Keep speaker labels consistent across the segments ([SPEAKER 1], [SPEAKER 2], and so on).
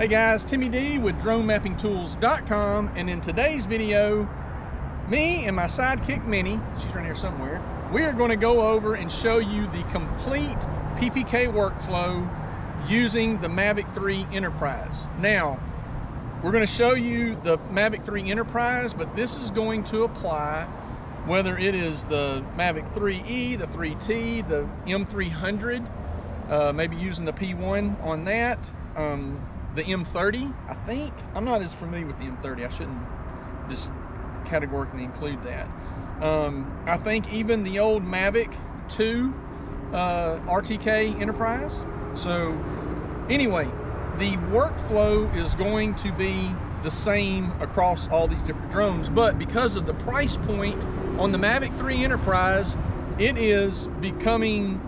[SPEAKER 1] Hey guys, Timmy D with DroneMappingTools.com and in today's video, me and my sidekick Minnie, she's right here somewhere, we are going to go over and show you the complete PPK workflow using the Mavic 3 Enterprise. Now, we're going to show you the Mavic 3 Enterprise, but this is going to apply whether it is the Mavic 3E, the 3T, the M300, uh, maybe using the P1 on that, um, the M30, I think. I'm not as familiar with the M30. I shouldn't just categorically include that. Um, I think even the old Mavic 2 uh, RTK Enterprise. So anyway, the workflow is going to be the same across all these different drones, but because of the price point on the Mavic 3 Enterprise, it is becoming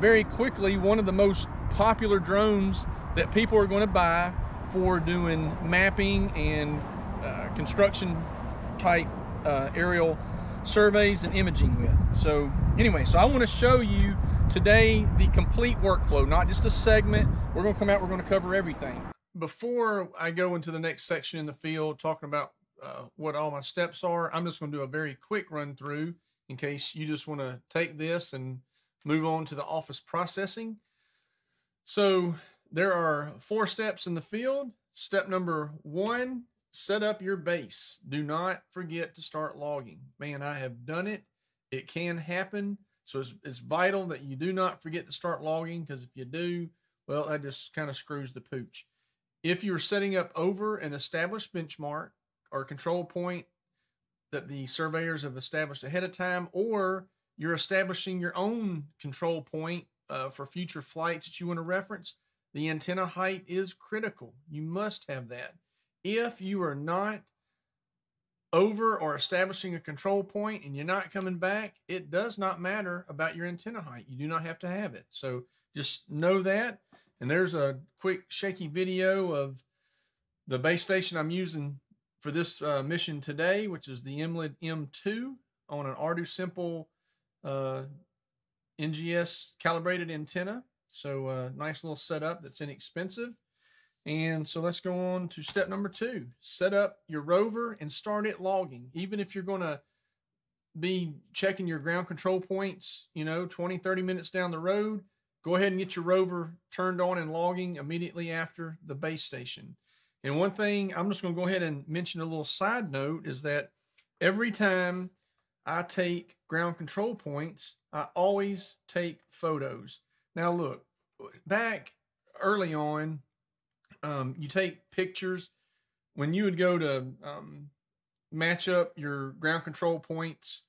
[SPEAKER 1] very quickly one of the most popular drones that people are going to buy for doing mapping and uh, construction type uh, aerial surveys and imaging with. So anyway, so I want to show you today the complete workflow, not just a segment. We're going to come out, we're going to cover everything. Before I go into the next section in the field, talking about uh, what all my steps are, I'm just going to do a very quick run through in case you just want to take this and move on to the office processing. So there are four steps in the field. Step number one, set up your base. Do not forget to start logging. Man, I have done it. It can happen. So it's, it's vital that you do not forget to start logging because if you do, well, that just kind of screws the pooch. If you're setting up over an established benchmark or control point that the surveyors have established ahead of time, or you're establishing your own control point uh, for future flights that you want to reference, the antenna height is critical. You must have that. If you are not over or establishing a control point and you're not coming back, it does not matter about your antenna height. You do not have to have it. So just know that. And there's a quick shaky video of the base station I'm using for this uh, mission today, which is the EMLID M2 on an ArduSimple uh, NGS calibrated antenna. So uh, nice little setup that's inexpensive. And so let's go on to step number two. Set up your rover and start it logging. Even if you're going to be checking your ground control points, you know, 20, 30 minutes down the road, go ahead and get your rover turned on and logging immediately after the base station. And one thing I'm just going to go ahead and mention a little side note is that every time I take ground control points, I always take photos. Now, look, back early on, um, you take pictures when you would go to um, match up your ground control points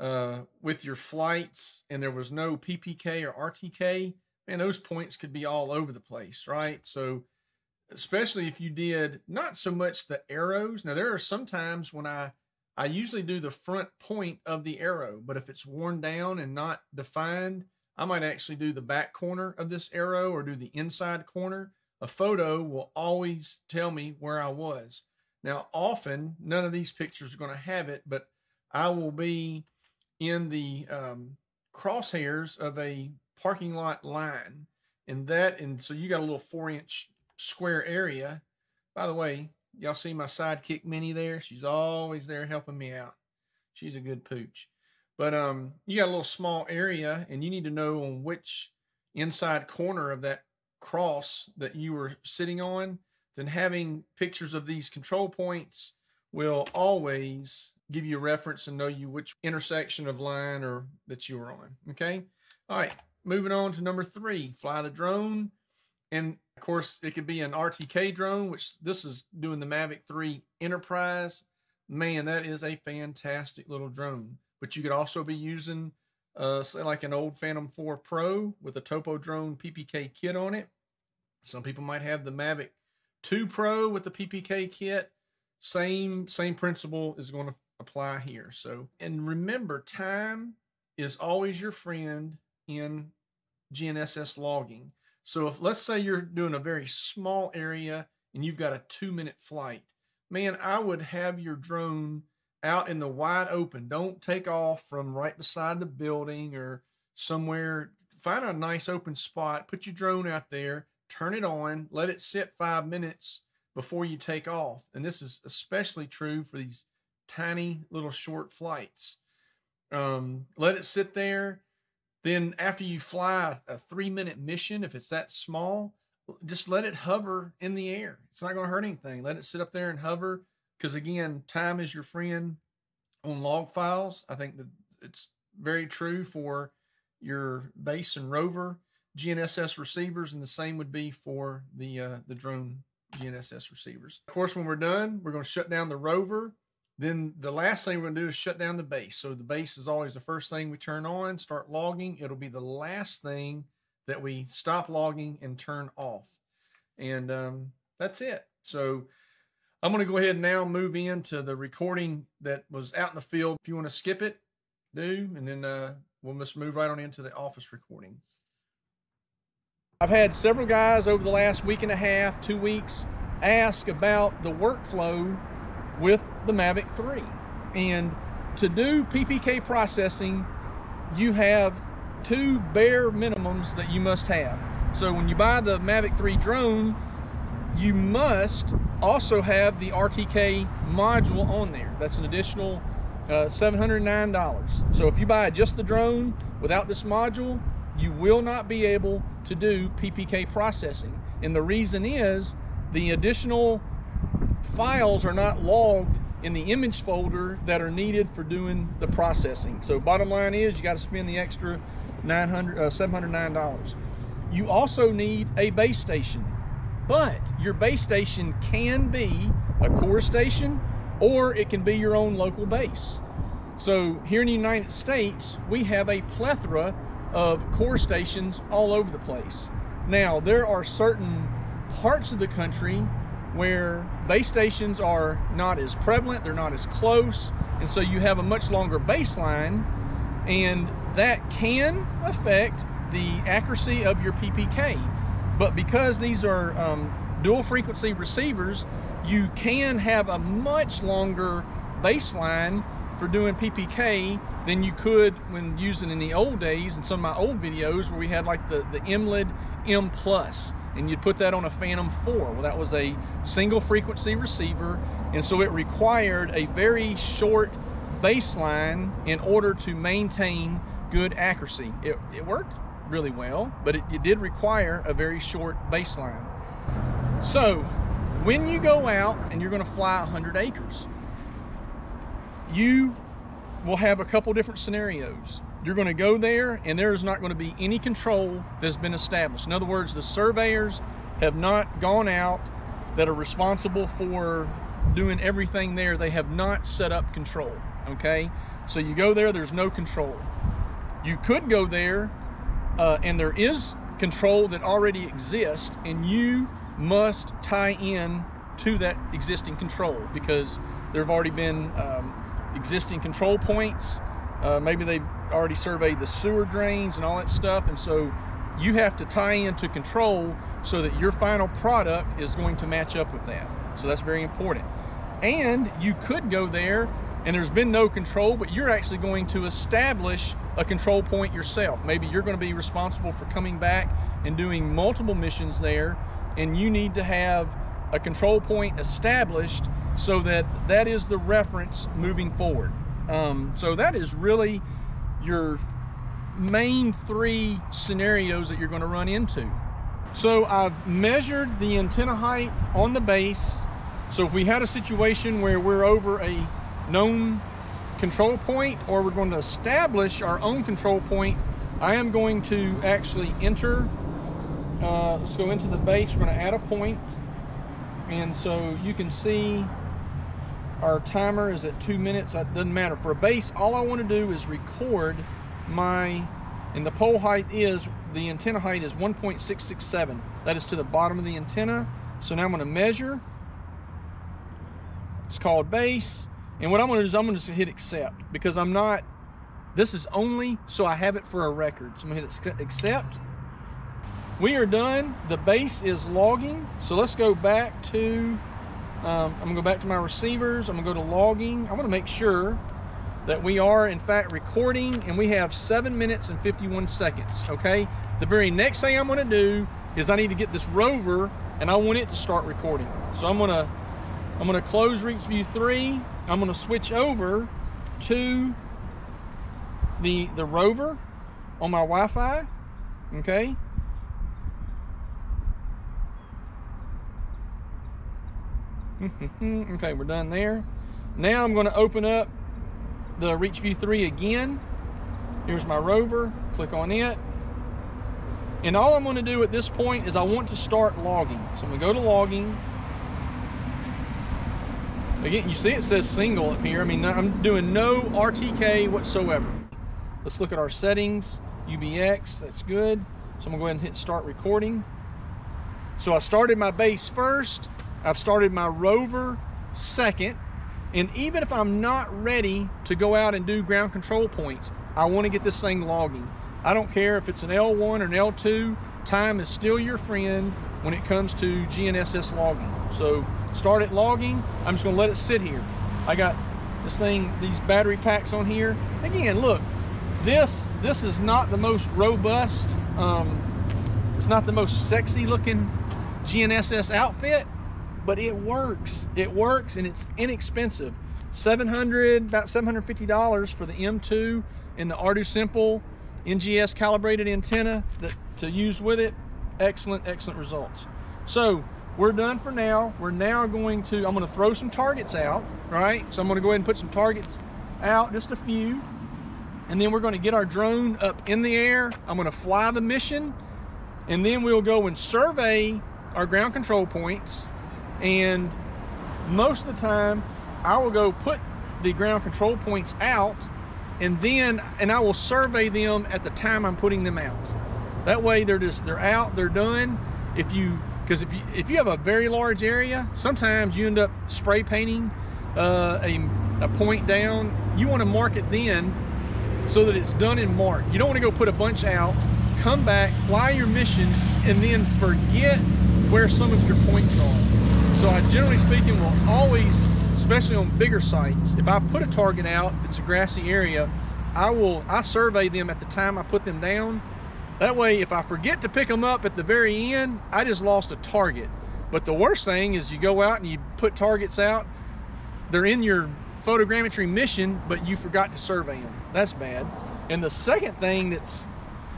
[SPEAKER 1] uh, with your flights and there was no PPK or RTK, man, those points could be all over the place, right? So, especially if you did not so much the arrows. Now, there are some times when I I usually do the front point of the arrow, but if it's worn down and not defined, I might actually do the back corner of this arrow or do the inside corner a photo will always tell me where I was. Now, often none of these pictures are going to have it, but I will be in the um, crosshairs of a parking lot line. And that, and so you got a little four inch square area. By the way, y'all see my sidekick Minnie there? She's always there helping me out. She's a good pooch. But um, you got a little small area, and you need to know on which inside corner of that cross that you were sitting on, then having pictures of these control points will always give you a reference and know you which intersection of line or that you were on. Okay. All right. Moving on to number three, fly the drone. And of course, it could be an RTK drone, which this is doing the Mavic 3 Enterprise. Man, that is a fantastic little drone. But you could also be using uh, say like an old Phantom 4 Pro with a Topo Drone PPK kit on it. Some people might have the Mavic 2 Pro with the PPK kit. Same same principle is going to apply here. So, and remember, time is always your friend in GNSS logging. So if let's say you're doing a very small area and you've got a two minute flight, man, I would have your drone out in the wide open. Don't take off from right beside the building or somewhere. Find a nice open spot, put your drone out there, turn it on, let it sit five minutes before you take off. And this is especially true for these tiny little short flights. Um, let it sit there. Then after you fly a three minute mission, if it's that small, just let it hover in the air. It's not going to hurt anything. Let it sit up there and hover. Because again, time is your friend on log files. I think that it's very true for your base and rover GNSS receivers, and the same would be for the uh, the drone GNSS receivers. Of course, when we're done, we're going to shut down the rover. Then the last thing we're going to do is shut down the base. So the base is always the first thing we turn on, start logging. It'll be the last thing that we stop logging and turn off. And um, that's it. So I'm going to go ahead and now move into the recording that was out in the field. If you want to skip it, do, and then uh, we'll just move right on into the office recording. I've had several guys over the last week and a half, two weeks, ask about the workflow with the Mavic 3. And to do PPK processing, you have two bare minimums that you must have. So when you buy the Mavic 3 drone, you must also have the RTK module on there. That's an additional uh, $709. So if you buy just the drone without this module, you will not be able to do PPK processing. And the reason is the additional files are not logged in the image folder that are needed for doing the processing. So bottom line is you got to spend the extra 900 uh, $709. You also need a base station, but your base station can be a CORS station or it can be your own local base. So here in the United States, we have a plethora of CORS stations all over the place. Now, there are certain parts of the country where base stations are not as prevalent, they're not as close, and so you have a much longer baseline, and that can affect the accuracy of your PPK. But because these are um, dual frequency receivers, you can have a much longer baseline for doing PPK than you could when using in the old days in some of my old videos where we had like the, the EMLID M Plus and you'd put that on a Phantom 4. Well, that was a single frequency receiver and so it required a very short baseline in order to maintain good accuracy. It, it worked really well, but it, it did require a very short baseline. So when you go out and you're going to fly 100 acres, you will have a couple different scenarios. You're going to go there and there's not going to be any control that's been established. In other words, the surveyors have not gone out that are responsible for doing everything there. They have not set up control, okay? So you go there, there's no control. You could go there uh, and there is control that already exists and you must tie in to that existing control because there have already been um, existing control points. Uh, maybe they've already surveyed the sewer drains and all that stuff. And so you have to tie into control so that your final product is going to match up with that. So that's very important. And you could go there and there's been no control, but you're actually going to establish a control point yourself. Maybe you're going to be responsible for coming back and doing multiple missions there, and you need to have a control point established so that that is the reference moving forward. Um, so that is really your main three scenarios that you're going to run into. So I've measured the antenna height on the base. So if we had a situation where we're over a known control point or we're going to establish our own control point, I am going to actually enter, uh, let's go into the base, we're going to add a point. And so you can see our timer is at two minutes. That doesn't matter. For a base, all I want to do is record my, and the pole height is, the antenna height is 1.667. That is to the bottom of the antenna. So now I'm going to measure. It's called base. And what I'm to do is I'm to just hit accept because I'm not, this is only so I have it for a record. So I'm to hit accept. We are done. The base is logging. So let's go back to um, I'm gonna go back to my receivers. I'm gonna go to logging. I'm gonna make sure that we are in fact recording and we have seven minutes and 51 seconds, okay? The very next thing I'm gonna do is I need to get this rover and I want it to start recording. So I'm gonna, I'm gonna close ReachView 3. I'm gonna switch over to the, the rover on my Wi-Fi, okay? okay, we're done there. Now I'm gonna open up the ReachView 3 again. Here's my rover, click on it. And all I'm gonna do at this point is I want to start logging. So I'm gonna go to logging. Again, you see it says single up here. I mean, I'm doing no RTK whatsoever. Let's look at our settings. UBX, that's good. So I'm gonna go ahead and hit start recording. So I started my base first. I've started my rover second. And even if I'm not ready to go out and do ground control points, I want to get this thing logging. I don't care if it's an L1 or an L2, time is still your friend when it comes to GNSS logging. So start it logging, I'm just gonna let it sit here. I got this thing, these battery packs on here. Again, look, this, this is not the most robust, um, it's not the most sexy looking GNSS outfit, but it works. It works and it's inexpensive. 700, about $750 for the M2 and the ArduSimple NGS calibrated antenna that to use with it. Excellent, excellent results. So we're done for now. We're now going to, I'm gonna throw some targets out, right? So I'm gonna go ahead and put some targets out, just a few. And then we're gonna get our drone up in the air. I'm gonna fly the mission and then we'll go and survey our ground control points and most of the time, I will go put the ground control points out and then, and I will survey them at the time I'm putting them out. That way they're just, they're out, they're done. If you, because if you, if you have a very large area, sometimes you end up spray painting uh, a, a point down. You want to mark it then so that it's done and marked. You don't want to go put a bunch out, come back, fly your mission, and then forget where some of your points are. So I generally speaking will always, especially on bigger sites, if I put a target out, if it's a grassy area, I will, I survey them at the time I put them down. That way, if I forget to pick them up at the very end, I just lost a target. But the worst thing is you go out and you put targets out, they're in your photogrammetry mission, but you forgot to survey them. That's bad. And the second thing that's,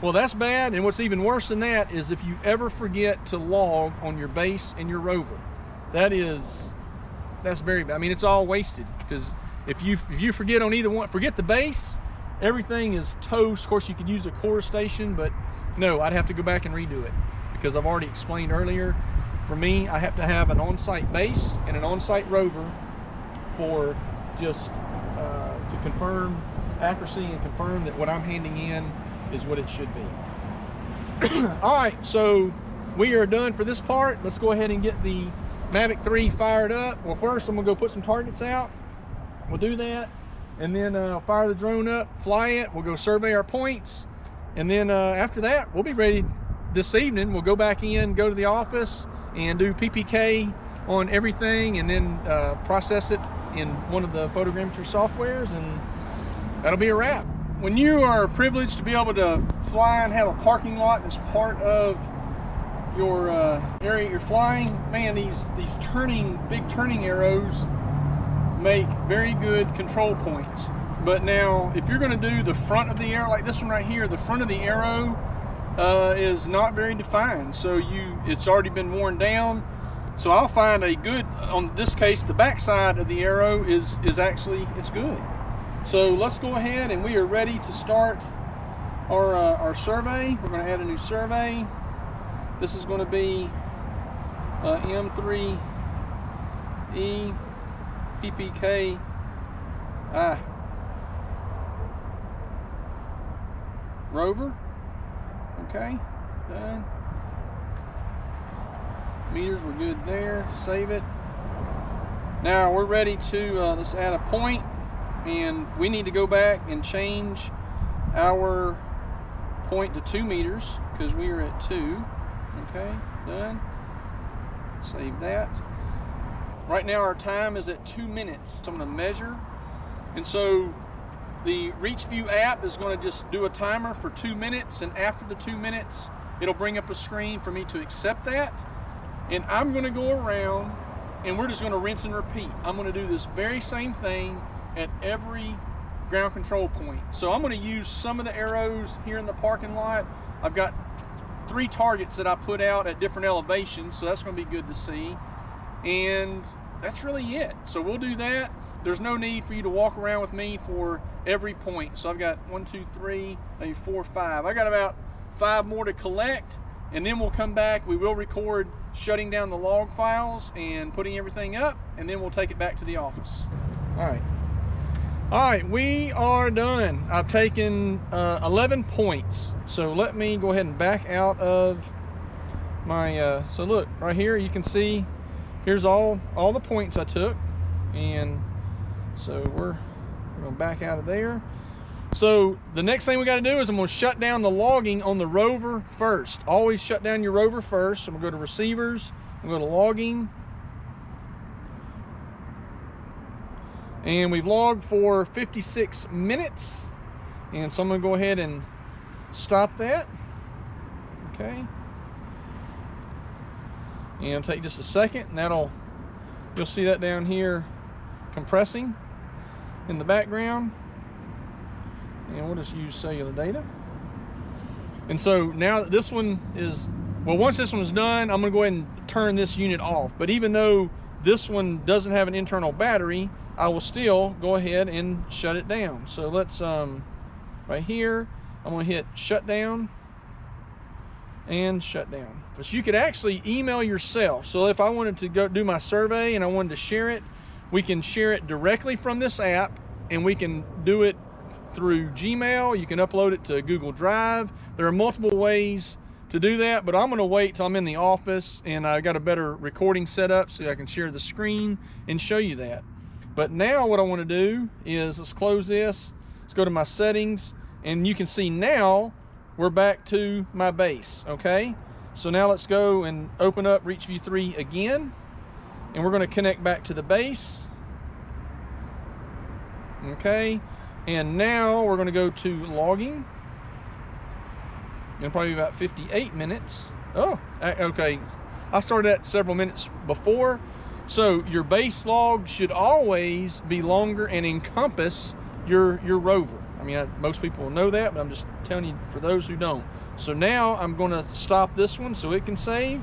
[SPEAKER 1] well, that's bad. And what's even worse than that is if you ever forget to log on your base and your rover that is that's very bad. I mean, it's all wasted because if you if you forget on either one, forget the base, everything is toast. Of course, you could use a CORS station, but no, I'd have to go back and redo it because I've already explained earlier. For me, I have to have an on-site base and an on-site rover for just uh, to confirm accuracy and confirm that what I'm handing in is what it should be. All right, so we are done for this part. Let's go ahead and get the Mavic 3 fired up. Well, first I'm gonna go put some targets out. We'll do that. And then uh, fire the drone up, fly it. We'll go survey our points. And then uh, after that, we'll be ready this evening. We'll go back in, go to the office and do PPK on everything and then uh, process it in one of the photogrammetry softwares and that'll be a wrap. When you are privileged to be able to fly and have a parking lot that's part of your uh, area you're flying, man, these, these turning, big turning arrows make very good control points. But now, if you're gonna do the front of the arrow, like this one right here, the front of the arrow uh, is not very defined. So you, it's already been worn down. So I'll find a good, on this case, the back side of the arrow is, is actually, it's good. So let's go ahead and we are ready to start our, uh, our survey. We're gonna add a new survey. This is going to be uh, M3E PPK ah, rover. Okay, done. Meters were good there. Save it. Now we're ready to uh, let's add a point, and we need to go back and change our point to two meters because we are at two. Okay, done. Save that. Right now our time is at two minutes. So I'm gonna measure. And so The ReachView app is going to just do a timer for two minutes, and after the two minutes, it'll bring up a screen for me to accept that. And I'm going to go around and we're just going to rinse and repeat. I'm going to do this very same thing at every ground control point. So I'm going to use some of the arrows here in the parking lot. I've got three targets that I put out at different elevations, so that's going to be good to see. And that's really it. So we'll do that. There's no need for you to walk around with me for every point. So I've got one, two, three, maybe four, five. I got about five more to collect and then we'll come back. We will record shutting down the log files and putting everything up, and then we'll take it back to the office. All right. All right, we are done. I've taken uh, 11 points. So let me go ahead and back out of my, uh, so look, right here, you can see, here's all, all the points I took. And so we're, we're gonna back out of there. So the next thing we got to do is I'm going to shut down the logging on the rover first. Always shut down your rover first. I'm going to go to receivers. I'm going to logging. And we've logged for 56 minutes. And so I'm to go ahead and stop that. Okay. And take just a second and that'll, you'll see that down here compressing in the background and we'll just use cellular data. And so now that this one is, well, once this one's done, I'm gonna go ahead and turn this unit off. But even though this one doesn't have an internal battery, I will still go ahead and shut it down. So let's, um, right here, I'm gonna hit shut down and shut down. But you could actually email yourself. So if I wanted to go do my survey and I wanted to share it, we can share it directly from this app and we can do it through Gmail. You can upload it to Google Drive. There are multiple ways to do that, but I'm gonna wait till I'm in the office and I got a better recording setup so I can share the screen and show you that. But now what I wanna do is, let's close this, let's go to my settings, and you can see now we're back to my base, okay? So now let's go and open up ReachView 3 again, and we're gonna connect back to the base, okay? And now we're going to go to logging. In probably about 58 minutes. Oh, okay. I started at several minutes before. So your base log should always be longer and encompass your, your rover. I mean, I, most people will know that, but I'm just telling you for those who don't. So now I'm going to stop this one so it can save.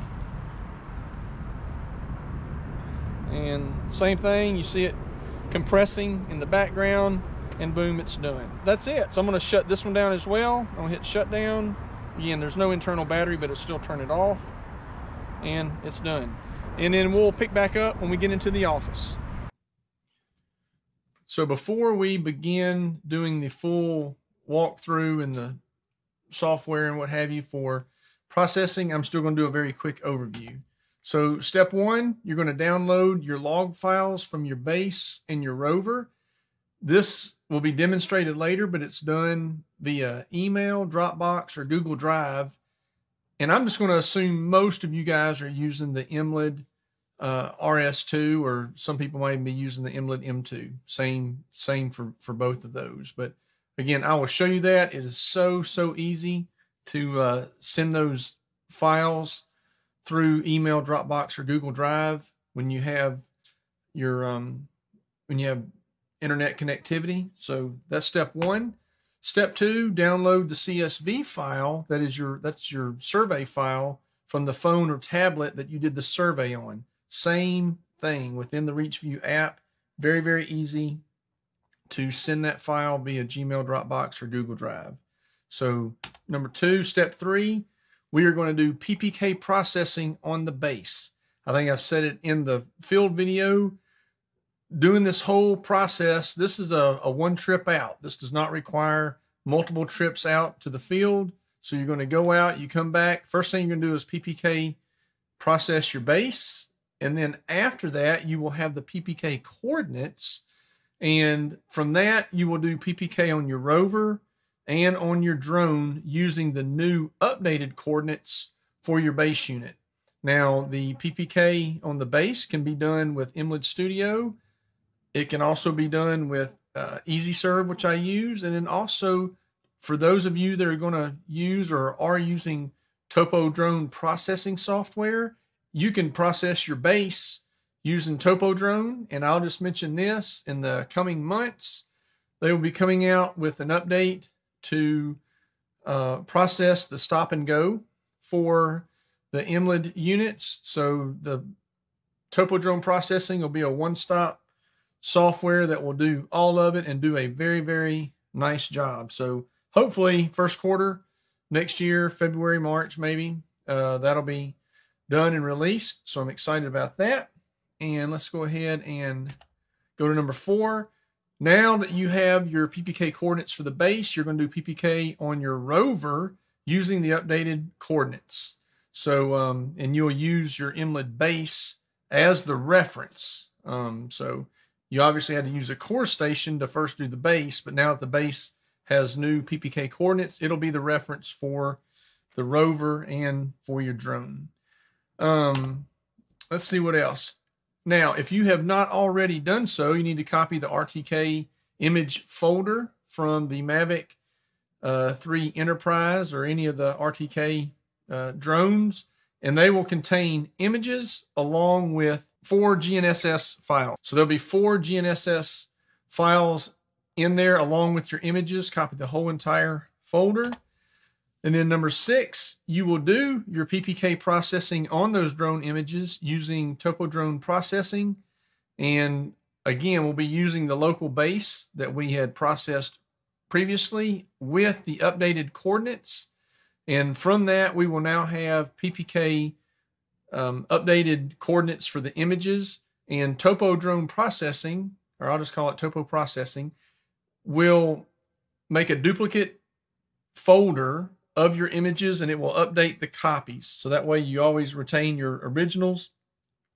[SPEAKER 1] And same thing, you see it compressing in the background and boom, it's done. That's it. So I'm gonna shut this one down as well. I'm gonna hit shut down. Again, there's no internal battery, but it'll still turn it off. And it's done. And then we'll pick back up when we get into the office. So before we begin doing the full walkthrough and the software and what have you for processing, I'm still going to do a very quick overview. So step one, you're going to download your log files from your base and your rover. This will be demonstrated later, but it's done via email, Dropbox, or Google Drive. And I'm just going to assume most of you guys are using the Emlid uh, RS2, or some people might be using the Emlid M2. Same, same for, for both of those. But again, I will show you that. It is so, so easy to uh, send those files through email, Dropbox, or Google Drive when you have your um, when you have internet connectivity. So that's step one. Step two, download the CSV file. That is your that's your survey file from the phone or tablet that you did the survey on. Same thing within the ReachView app. Very, very easy to send that file via Gmail, Dropbox, or Google Drive. So number two, step three, we are going to do PPK processing on the base. I think I've said it in the field video doing this whole process, this is a, a one trip out. This does not require multiple trips out to the field. So you're going to go out, you come back. First thing you're going to do is PPK process your base. And then after that, you will have the PPK coordinates. And from that, you will do PPK on your rover and on your drone using the new updated coordinates for your base unit. Now, the PPK on the base can be done with Emlid Studio it can also be done with uh, EzSurv, which I use, and then also for those of you that are going to use or are using Topo Drone processing software, you can process your base using Topo Drone. And I'll just mention this in the coming months, they will be coming out with an update to uh, process the stop and go for the EMLID units. So the Topo Drone processing will be a one stop software that will do all of it and do a very, very nice job. So hopefully first quarter next year, February, March, maybe, uh, that'll be done and released. So I'm excited about that. And let's go ahead and go to number four. Now that you have your PPK coordinates for the base, you're going to do PPK on your rover using the updated coordinates. So, um, and you'll use your EMLID base as the reference. Um, so you obviously had to use a CORS station to first do the base, but now that the base has new PPK coordinates, it'll be the reference for the rover and for your drone. Um, let's see what else. Now, if you have not already done so, you need to copy the RTK image folder from the Mavic uh, 3 Enterprise or any of the RTK uh, drones, and they will contain images along with four GNSS files. So there'll be four GNSS files in there along with your images. Copy the whole entire folder. And then number six, you will do your PPK processing on those drone images using Topo Drone processing. And again, we'll be using the local base that we had processed previously with the updated coordinates. And from that, we will now have PPK um, updated coordinates for the images and Topo Drone processing, or I'll just call it Topo processing, will make a duplicate folder of your images and it will update the copies. So that way you always retain your originals.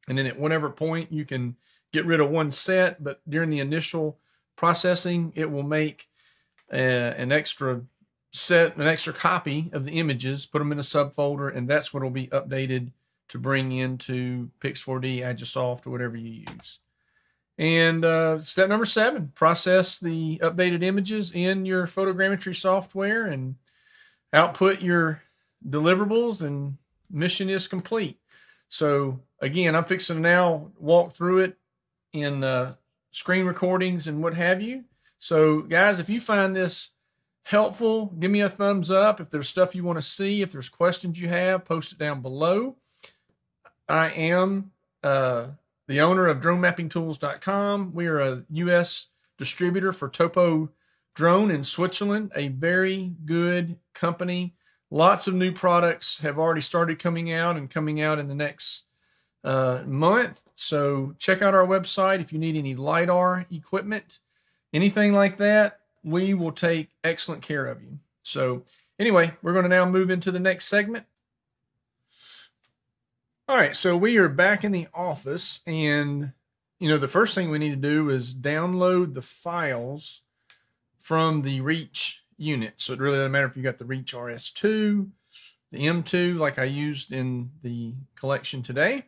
[SPEAKER 1] And then at whatever point you can get rid of one set, but during the initial processing, it will make uh, an extra set, an extra copy of the images, put them in a subfolder, and that's what will be updated to bring into Pix4D, Agisoft, or whatever you use. And uh, step number seven, process the updated images in your photogrammetry software and output your deliverables and mission is complete. So again, I'm fixing to now walk through it in uh, screen recordings and what have you. So guys, if you find this helpful, give me a thumbs up. If there's stuff you want to see, if there's questions you have, post it down below. I am uh, the owner of DroneMappingTools.com. We are a U.S. distributor for Topo Drone in Switzerland, a very good company. Lots of new products have already started coming out and coming out in the next uh, month. So check out our website if you need any LiDAR equipment, anything like that. We will take excellent care of you. So anyway, we're going to now move into the next segment. All right, so we are back in the office, and you know the first thing we need to do is download the files from the Reach unit. So it really doesn't matter if you got the Reach RS2, the M2, like I used in the collection today.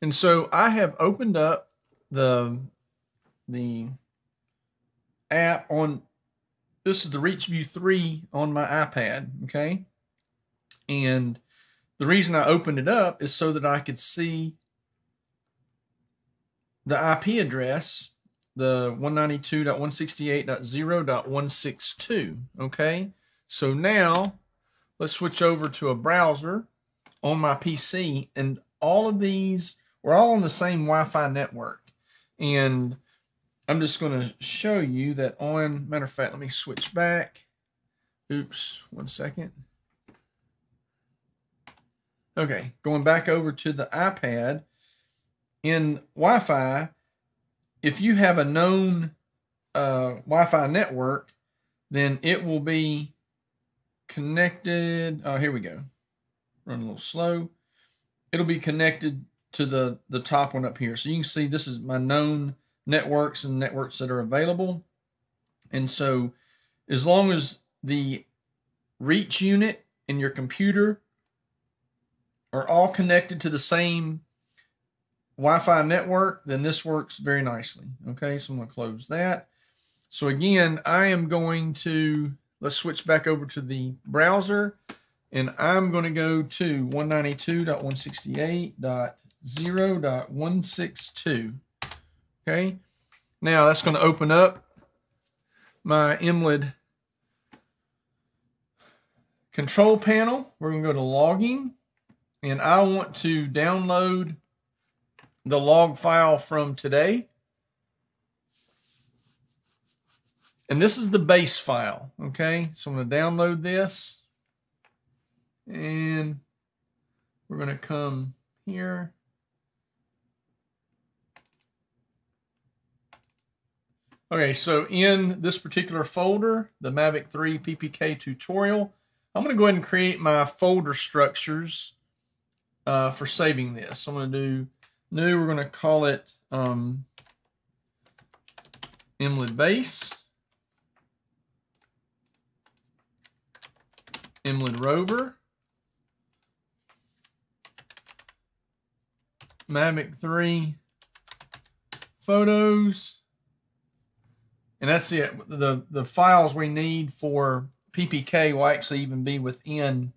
[SPEAKER 1] And so I have opened up the the app on this is the ReachView 3 on my iPad, okay? And the reason I opened it up is so that I could see the IP address, the 192.168.0.162. Okay, so now let's switch over to a browser on my PC, and all of these we're all on the same Wi-Fi network, and I'm just going to show you that on. Matter of fact, let me switch back. Oops, one second. Okay, going back over to the iPad, in Wi-Fi, if you have a known uh, Wi-Fi network, then it will be connected. Oh, here we go. Run a little slow. It'll be connected to the, the top one up here. So you can see this is my known networks and networks that are available. And so as long as the reach unit and your computer are all connected to the same Wi-Fi network, then this works very nicely. Okay, so I'm going to close that. So again, I am going to, let's switch back over to the browser and I'm going to go to 192.168.0.162. Okay. Now that's going to open up my Emlid control panel. We're going to go to logging and I want to download the log file from today. And this is the base file, okay? So I'm going to download this. And we're going to come here. Okay, so in this particular folder, the Mavic 3 PPK tutorial, I'm going to go ahead and create my folder structures uh, for saving this. I'm going to do new, we're going to call it um, Emlid base. Emlid rover. Mavic 3 photos. And that's it. The, the files we need for PPK will actually even be within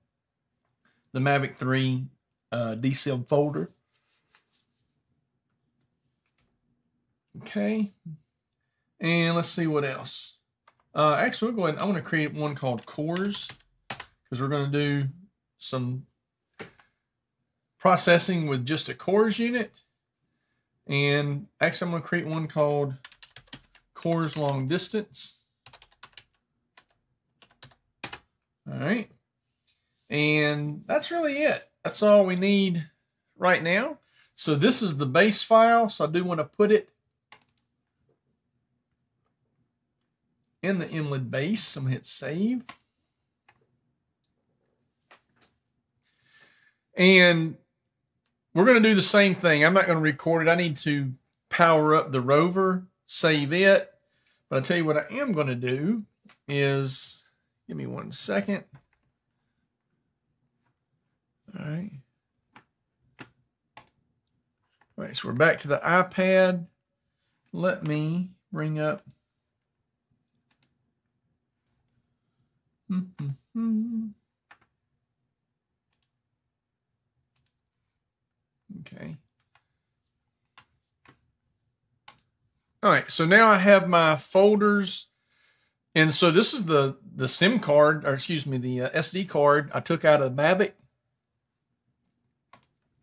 [SPEAKER 1] the Mavic 3 uh, DCIM folder. Okay. And let's see what else. Uh, actually, we'll go ahead. I'm going to create one called CORS because we're going to do some processing with just a CORS unit. And actually, I'm going to create one called CORS long distance. All right. And that's really it. That's all we need right now. So this is the base file. So I do want to put it in the Emlid base. I'm going to hit save. And we're going to do the same thing. I'm not going to record it. I need to power up the rover, save it. But I'll tell you what I am going to do is, give me one second. All right. All right, so we're back to the iPad. Let me bring up. Mm -hmm. Okay. All right, so now I have my folders. And so this is the, the SIM card, or excuse me, the uh, SD card I took out of Mavic.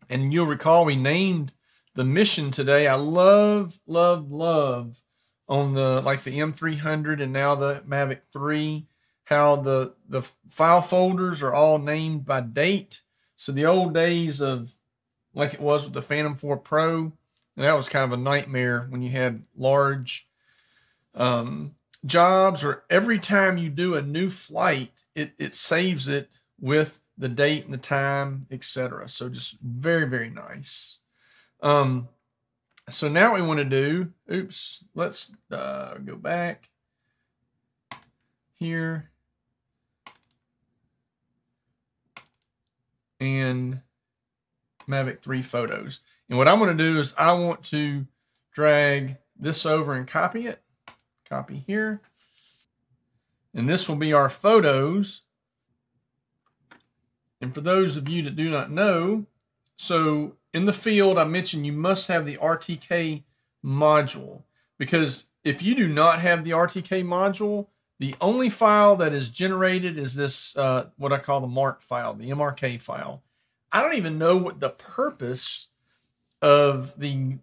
[SPEAKER 1] And you'll recall we named the mission today. I love, love, love on the like the M300 and now the Mavic 3, how the, the file folders are all named by date. So the old days of like it was with the Phantom 4 Pro. That was kind of a nightmare when you had large um, jobs or every time you do a new flight, it, it saves it with the date and the time, etc. So just very, very nice. Um, so now we want to do, oops, let's uh, go back here. And Mavic 3 photos. And what I'm going to do is I want to drag this over and copy it. Copy here. And this will be our photos. And for those of you that do not know, so in the field, I mentioned you must have the RTK module because if you do not have the RTK module, the only file that is generated is this, uh, what I call the MARC file, the MRK file. I don't even know what the purpose of the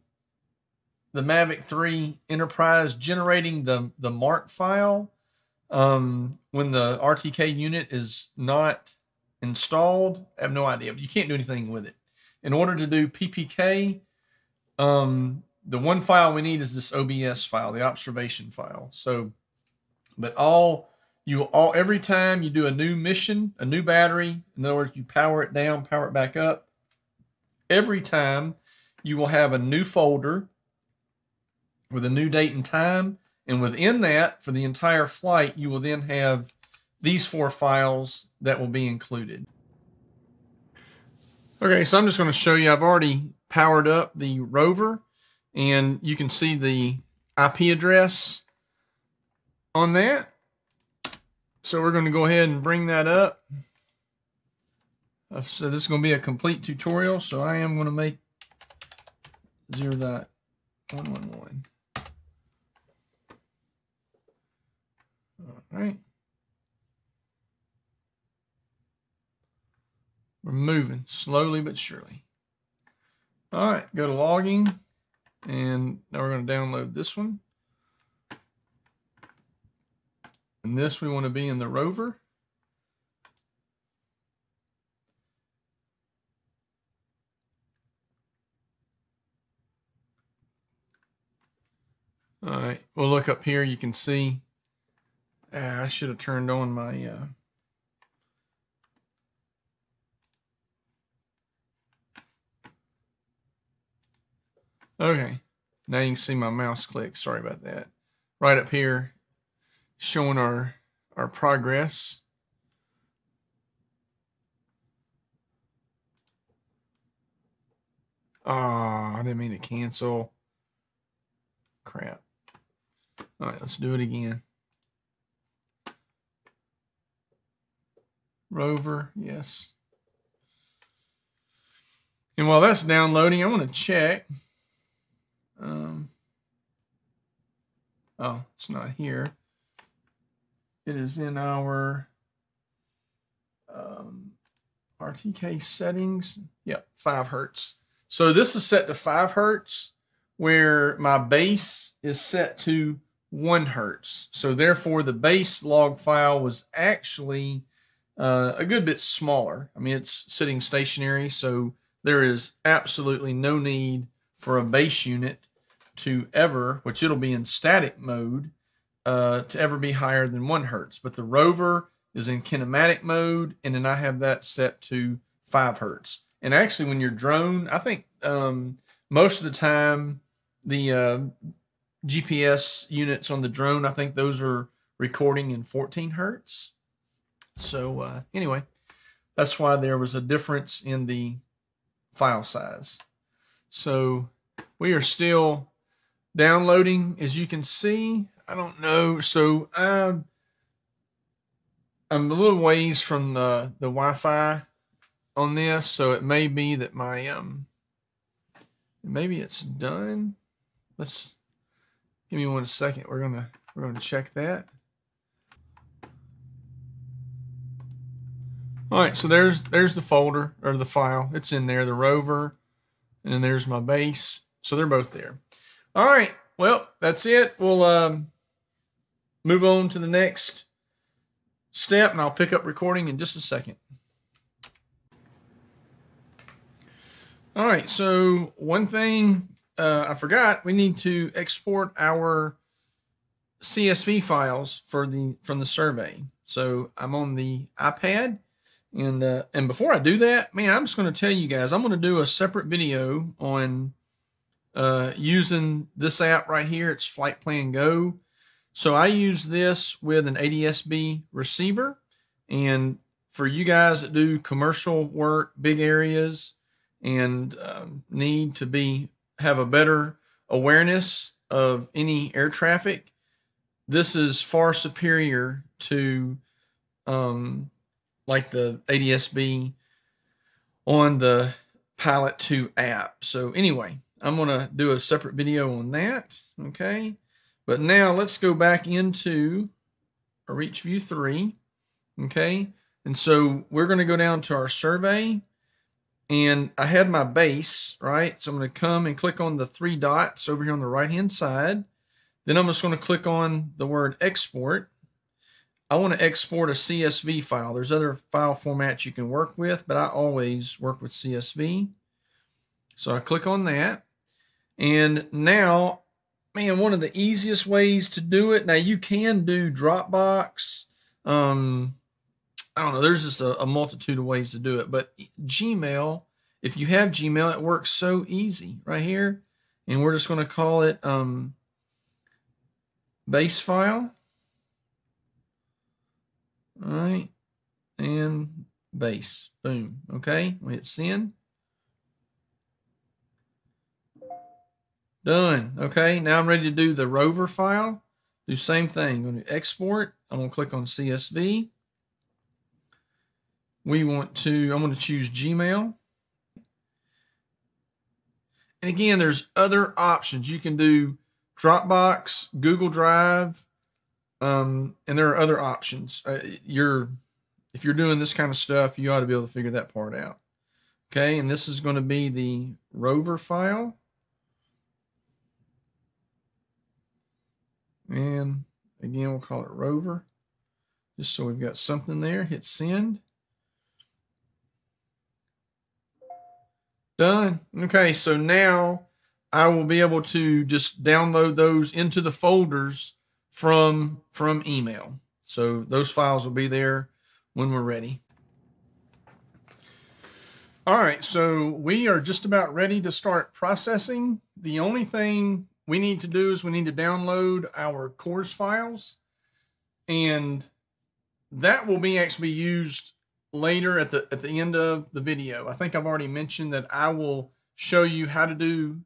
[SPEAKER 1] the Mavic 3 Enterprise generating the, the MARC file um, when the RTK unit is not installed. I have no idea. You can't do anything with it. In order to do PPK, um, the one file we need is this OBS file, the observation file. So, but all you all every time you do a new mission, a new battery, in other words, you power it down, power it back up. Every time you will have a new folder with a new date and time. And within that, for the entire flight, you will then have these four files that will be included. Okay, so I'm just going to show you, I've already powered up the rover and you can see the IP address on that. So we're going to go ahead and bring that up. Uh, so this is going to be a complete tutorial. So I am going to make 0 0.111. All right. We're moving slowly but surely. All right, go to logging, and now we're going to download this one. And this we want to be in the rover. All right, we'll look up here. You can see, ah, I should have turned on my, uh, Okay, now you can see my mouse click. Sorry about that. Right up here, showing our our progress. Oh, I didn't mean to cancel. Crap. All right, let's do it again. Rover, yes. And while that's downloading, I want to check. Um, oh, it's not here. It is in our um, RTK settings. Yep, 5 hertz. So this is set to 5 hertz where my base is set to 1 hertz. So therefore the base log file was actually uh, a good bit smaller. I mean, it's sitting stationary, so there is absolutely no need for a base unit to ever, which it'll be in static mode, uh, to ever be higher than one hertz. But the rover is in kinematic mode, and then I have that set to five hertz. And actually, when you're drone, I think um, most of the time the uh, GPS units on the drone, I think those are recording in 14 hertz. So uh, anyway, that's why there was a difference in the file size. So we are still downloading, as you can see. I don't know. So I'm, I'm a little ways from the, the Wi-Fi on this, so it may be that my um maybe it's done. Let's give me one second. We're gonna we're gonna check that. All right, so there's there's the folder or the file. It's in there, the rover, and then there's my base. So they're both there. All right, well that's it. We'll um, move on to the next step, and I'll pick up recording in just a second. All right, so one thing uh, I forgot, we need to export our CSV files for the from the survey. So I'm on the iPad and uh, and before I do that, man, I'm just going to tell you guys, I'm going to do a separate video on uh, using this app right here. It's FltPlan Go. So I use this with an ADSB receiver. And for you guys that do commercial work, big areas, and um, need to be have a better awareness of any air traffic, this is far superior to um, like the ADSB on the Pilot 2 app. So anyway, I'm going to do a separate video on that. Okay. But now let's go back into a ReachView 3. Okay. And so we're going to go down to our survey and I had my base, right? So I'm going to come and click on the three dots over here on the right hand side. Then I'm just going to click on the word export I want to export a CSV file. There's other file formats you can work with, but I always work with CSV. So I click on that. And now, man, one of the easiest ways to do it. Now you can do Dropbox. Um, I don't know. There's just a, a multitude of ways to do it. But Gmail, if you have Gmail, it works so easy right here. And we're just going to call it um, base file. All right. And base. Boom. Okay. We hit send. Done. Okay. Now I'm ready to do the rover file. Do same thing. I'm going to export. I'm going to click on CSV. We want to, I'm going to choose Gmail. And again, there's other options. You can do Dropbox, Google Drive, um, and there are other options. Uh, you're, if you're doing this kind of stuff, you ought to be able to figure that part out. Okay, and this is going to be the rover file. And again, we'll call it rover. Just so we've got something there. Hit send. Done. Okay, so now I will be able to just download those into the folders from from email. So those files will be there when we're ready. All right, so we are just about ready to start processing. The only thing we need to do is we need to download our CORS files and that will be actually used later at the at the end of the video. I think I've already mentioned that I will show you how to do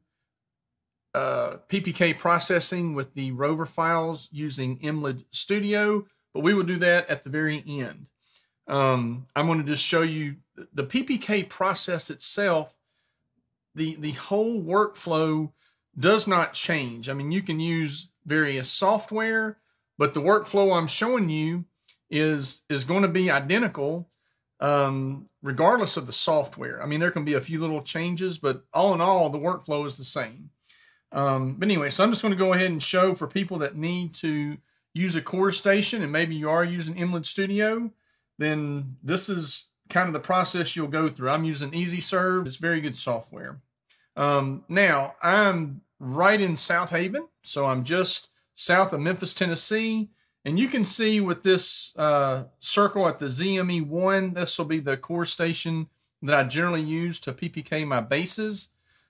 [SPEAKER 1] uh, PPK processing with the Rover files using Emlid Studio, but we will do that at the very end. Um, I'm going to just show you the PPK process itself. The, the whole workflow does not change. I mean, you can use various software, but the workflow I'm showing you is, is going to be identical um, regardless of the software. I mean, there can be a few little changes, but all in all, the workflow is the same. Um, but anyway, so I'm just going to go ahead and show for people that need to use a CORS station and maybe you are using Emlid Studio then this is kind of the process you'll go through. I'm using EzSurv. It's very good software. Um, now, I'm right in Southaven, so I'm just south of Memphis, Tennessee. And you can see with this uh, circle at the ZME1, this will be the CORS station that I generally use to PPK my bases.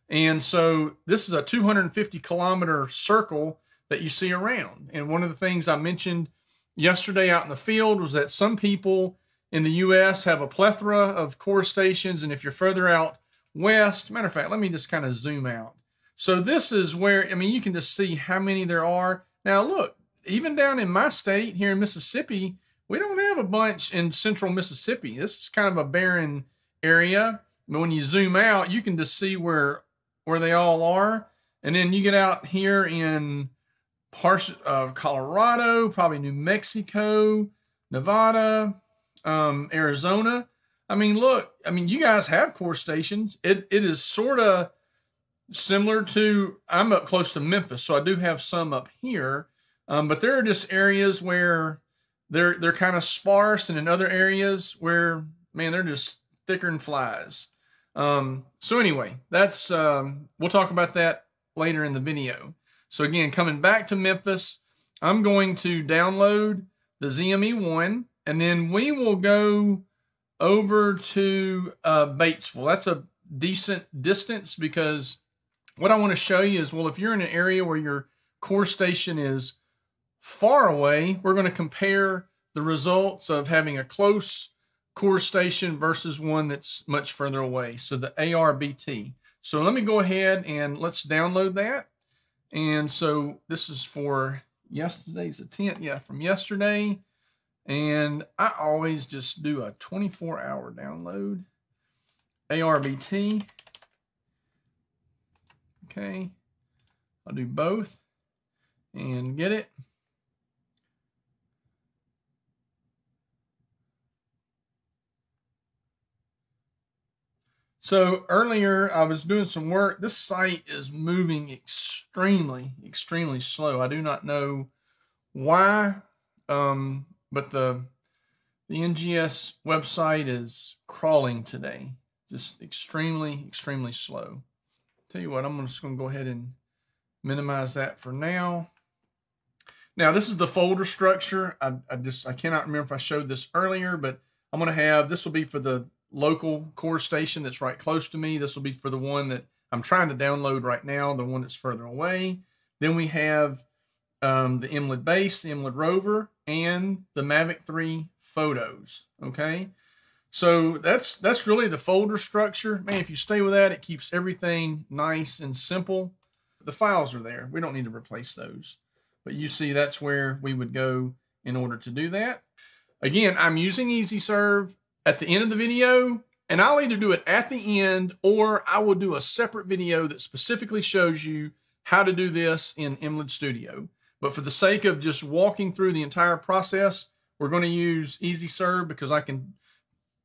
[SPEAKER 1] And so this is a 250 kilometer circle that you see around. And one of the things I mentioned yesterday out in the field was that some people in the U.S. have a plethora of CORS stations, and if you're further out west, matter of fact, let me just kind of zoom out. So this is where, I mean, you can just see how many there are. Now look, even down in my state here in Mississippi, we don't have a bunch in central Mississippi. This is kind of a barren area. But when you zoom out, you can just see where where they all are. And then you get out here in parts of Colorado, probably New Mexico, Nevada, um, Arizona. I mean, look, I mean, you guys have CORS stations. It it is sort of similar to I'm up close to Memphis, so I do have some up here. Um, but there are just areas where they're they're kind of sparse, and in other areas where man, they're just thicker than flies. Um, so anyway, that's um, we'll talk about that later in the video. So again, coming back to Memphis, I'm going to download the ZME1, and then we will go over to uh, Batesville. That's a decent distance because what I want to show you is, well, if you're in an area where your CORS station is far away, we're going to compare the results of having a close CORS station versus one that's much further away. So the ARBT. So let me go ahead and let's download that. And so this is for yesterday's 10th. Yeah, from yesterday. And I always just do a 24 hour download. ARBT. Okay. I'll do both and get it. So earlier I was doing some work. This site is moving extremely, extremely slow. I do not know why, um, but the the NGS website is crawling today. Just extremely, extremely slow. Tell you what, I'm just going to go ahead and minimize that for now. Now this is the folder structure. I, I just I cannot remember if I showed this earlier, but I'm going to have this will be for the local CORS station that's right close to me. This will be for the one that I'm trying to download right now, the one that's further away. Then we have um, the Emlid base, the Emlid rover, and the Mavic 3 photos. Okay. So that's that's really the folder structure. Man, if you stay with that, it keeps everything nice and simple. The files are there. We don't need to replace those. But you see that's where we would go in order to do that. Again, I'm using EzSurv at the end of the video, and I'll either do it at the end or I will do a separate video that specifically shows you how to do this in Emlid Studio. But for the sake of just walking through the entire process, we're going to use EzSurv because I can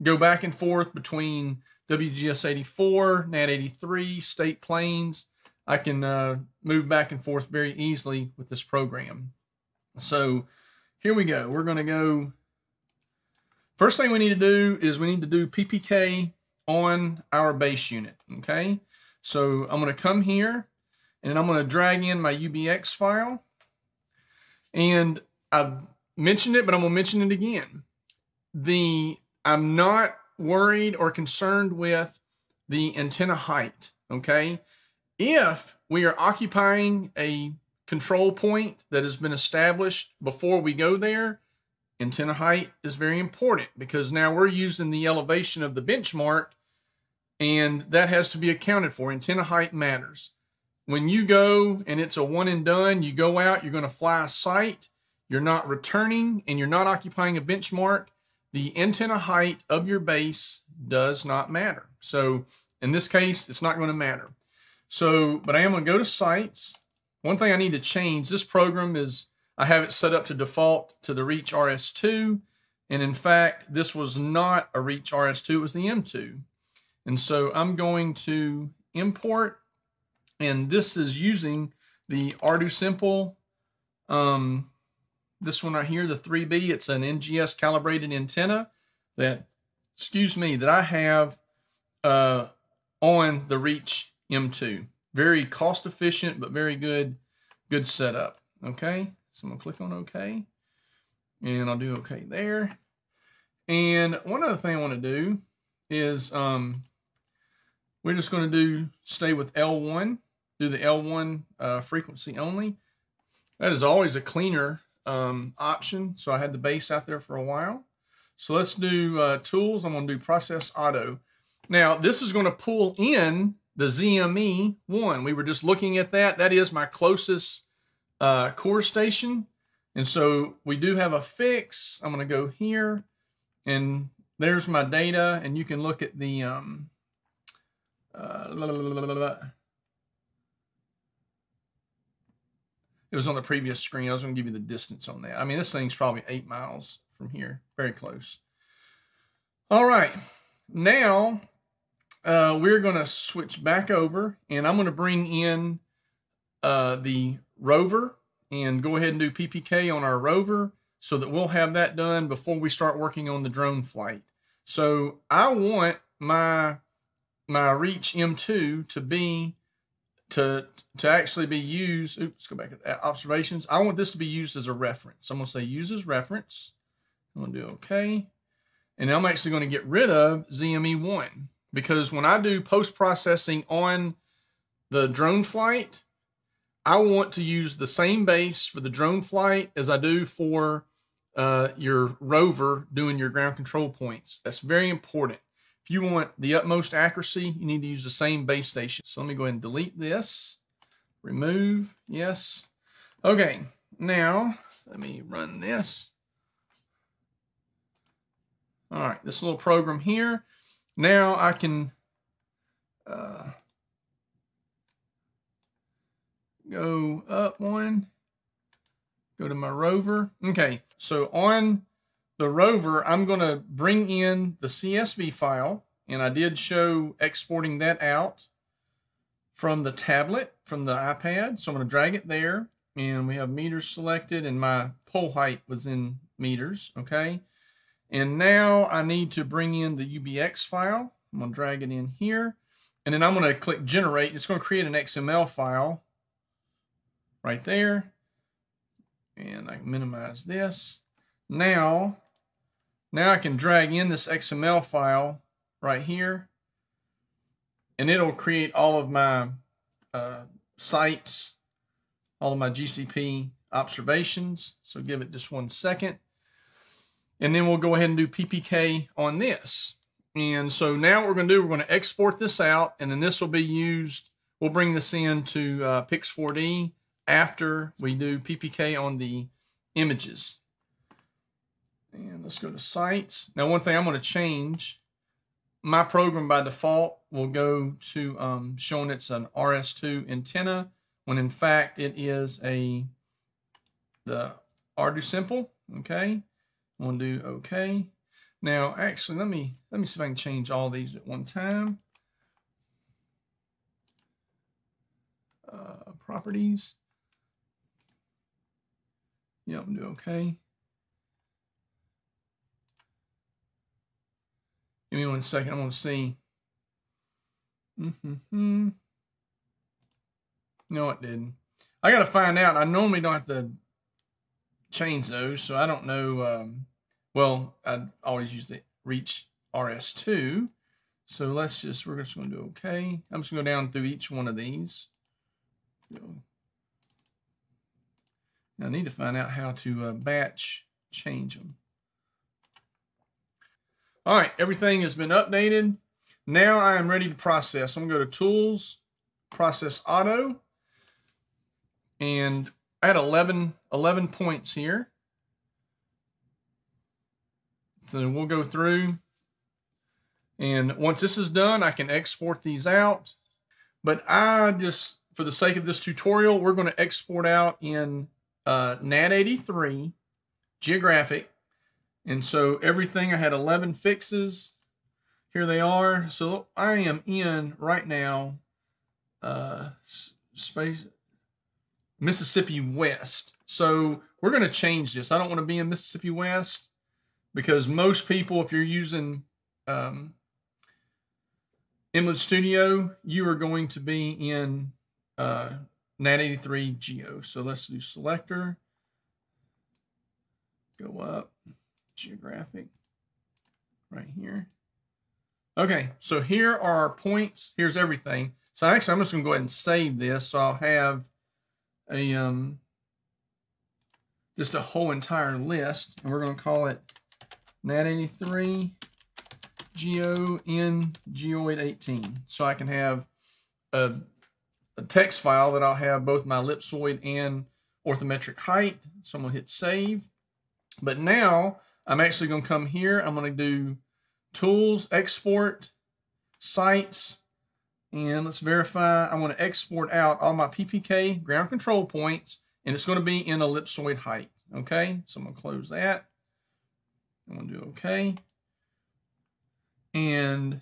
[SPEAKER 1] go back and forth between WGS 84, NAD 83, state planes. I can uh, move back and forth very easily with this program. So here we go. We're going to go. First thing we need to do is we need to do PPK on our base unit. Okay. So I'm going to come here and I'm going to drag in my UBX file. And I've mentioned it, but I'm going to mention it again. The I'm not worried or concerned with the antenna height, okay? If we are occupying a control point that has been established before we go there, antenna height is very important because now we're using the elevation of the benchmark and that has to be accounted for. Antenna height matters. When you go and it's a one and done, you go out, you're going to fly a site, you're not returning and you're not occupying a benchmark, the antenna height of your base does not matter. So in this case, it's not going to matter. So, but I am going to go to sites. One thing I need to change, this program is, I have it set up to default to the Reach RS2. And in fact, this was not a Reach RS2, it was the M2. And so I'm going to import, and this is using the ArduSimple um, this one right here, the 3B, it's an NGS calibrated antenna that, excuse me, that I have uh, on the Reach M2. Very cost efficient, but very good, good setup. Okay, so I'm gonna click on OK, and I'll do OK there. And one other thing I want to do is um, we're just going to do stay with L1, do the L1 uh, frequency only. That is always a cleaner um, option. So I had the base out there for a while. So let's do uh, tools. I'm going to do process auto. Now this is going to pull in the ZME one. We were just looking at that. That is my closest uh, CORS station. And so we do have a fix. I'm going to go here and there's my data and you can look at the um, uh, it was on the previous screen. I was going to give you the distance on that. I mean, this thing's probably eight miles from here. Very close. All right. Now, uh, we're going to switch back over, and I'm going to bring in uh, the rover and go ahead and do PPK on our rover so that we'll have that done before we start working on the drone flight. So I want my my Reach M2 to be to to actually be used. Oops, let's go back to observations. I want this to be used as a reference. I'm going to say use as reference. I'm going to do OK. And I'm actually going to get rid of ZME1 because when I do post-processing on the drone flight, I want to use the same base for the drone flight as I do for uh, your rover doing your ground control points. That's very important. If you want the utmost accuracy, you need to use the same base station. So let me go ahead and delete this. Remove, yes. Okay, now let me run this. All right, this little program here. Now I can uh, go up one, go to my rover. Okay, so on the rover, I'm going to bring in the CSV file, and I did show exporting that out from the tablet, from the iPad. So I'm going to drag it there, and we have meters selected, and my pole height was in meters, okay? And now I need to bring in the UBX file. I'm going to drag it in here, and then I'm going to click Generate. It's going to create an XML file right there, and I minimize this. Now, now I can drag in this XML file right here and it'll create all of my uh, sites, all of my GCP observations. So give it just one second. And then we'll go ahead and do PPK on this. And so now what we're going to do, we're going to export this out and then this will be used. We'll bring this into uh, Pix4D after we do PPK on the images. And let's go to sites. Now, one thing I'm going to change, my program by default will go to um, showing it's an RS2 antenna when in fact it is a the ArduSimple. Okay, I'm gonna do okay. Now, actually, let me let me see if I can change all these at one time. Uh, properties. Yep, do okay. Give me one second. I'm gonna see. Mm-hmm. No, it didn't. I gotta find out. I normally don't have to change those, so I don't know. Um, well, I always use the Reach RS2. So let's just, we're just going to do okay. I'm just going to go down through each one of these. Now I need to find out how to uh, batch change them. All right, everything has been updated. Now I am ready to process. I'm going to go to Tools, Process Auto, and I had 11, 11 points here. So we'll go through. And once this is done, I can export these out. But I just, for the sake of this tutorial, we're going to export out in uh, NAD83 geographic. And so everything, I had 11 fixes. Here they are. So I am in right now, uh, space, Mississippi West. So we're going to change this. I don't want to be in Mississippi West because most people, if you're using um, Emlid Studio, you are going to be in uh, NAD83 Geo. So let's do selector, go up, geographic, right here. Okay, so here are our points. Here's everything. So actually, I'm just going to go ahead and save this. So I'll have a um, just a whole entire list, and we're going to call it NAD83 Geo in Geoid 18. So I can have a, a text file that I'll have both my ellipsoid and orthometric height. So I'm going to hit save. But now I'm actually going to come here. I'm going to do tools, export, sites, and let's verify. I want to export out all my PPK ground control points, and it's going to be in ellipsoid height. Okay, so I'm going to close that. I'm going to do OK. And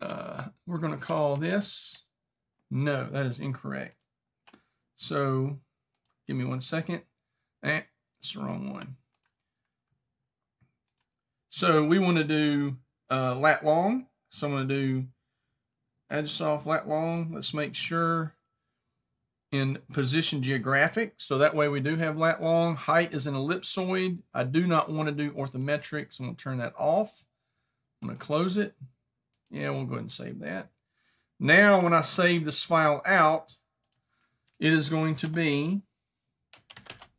[SPEAKER 1] uh, we're going to call this, no, that is incorrect. So give me one second. Eh, that's the wrong one. So we want to do uh, lat long. So I'm going to do Agisoft lat long. Let's make sure in position geographic. So that way we do have lat long. Height is an ellipsoid. I do not want to do orthometric, so I'm going to turn that off. I'm going to close it. Yeah, we'll go ahead and save that. Now when I save this file out, it is going to be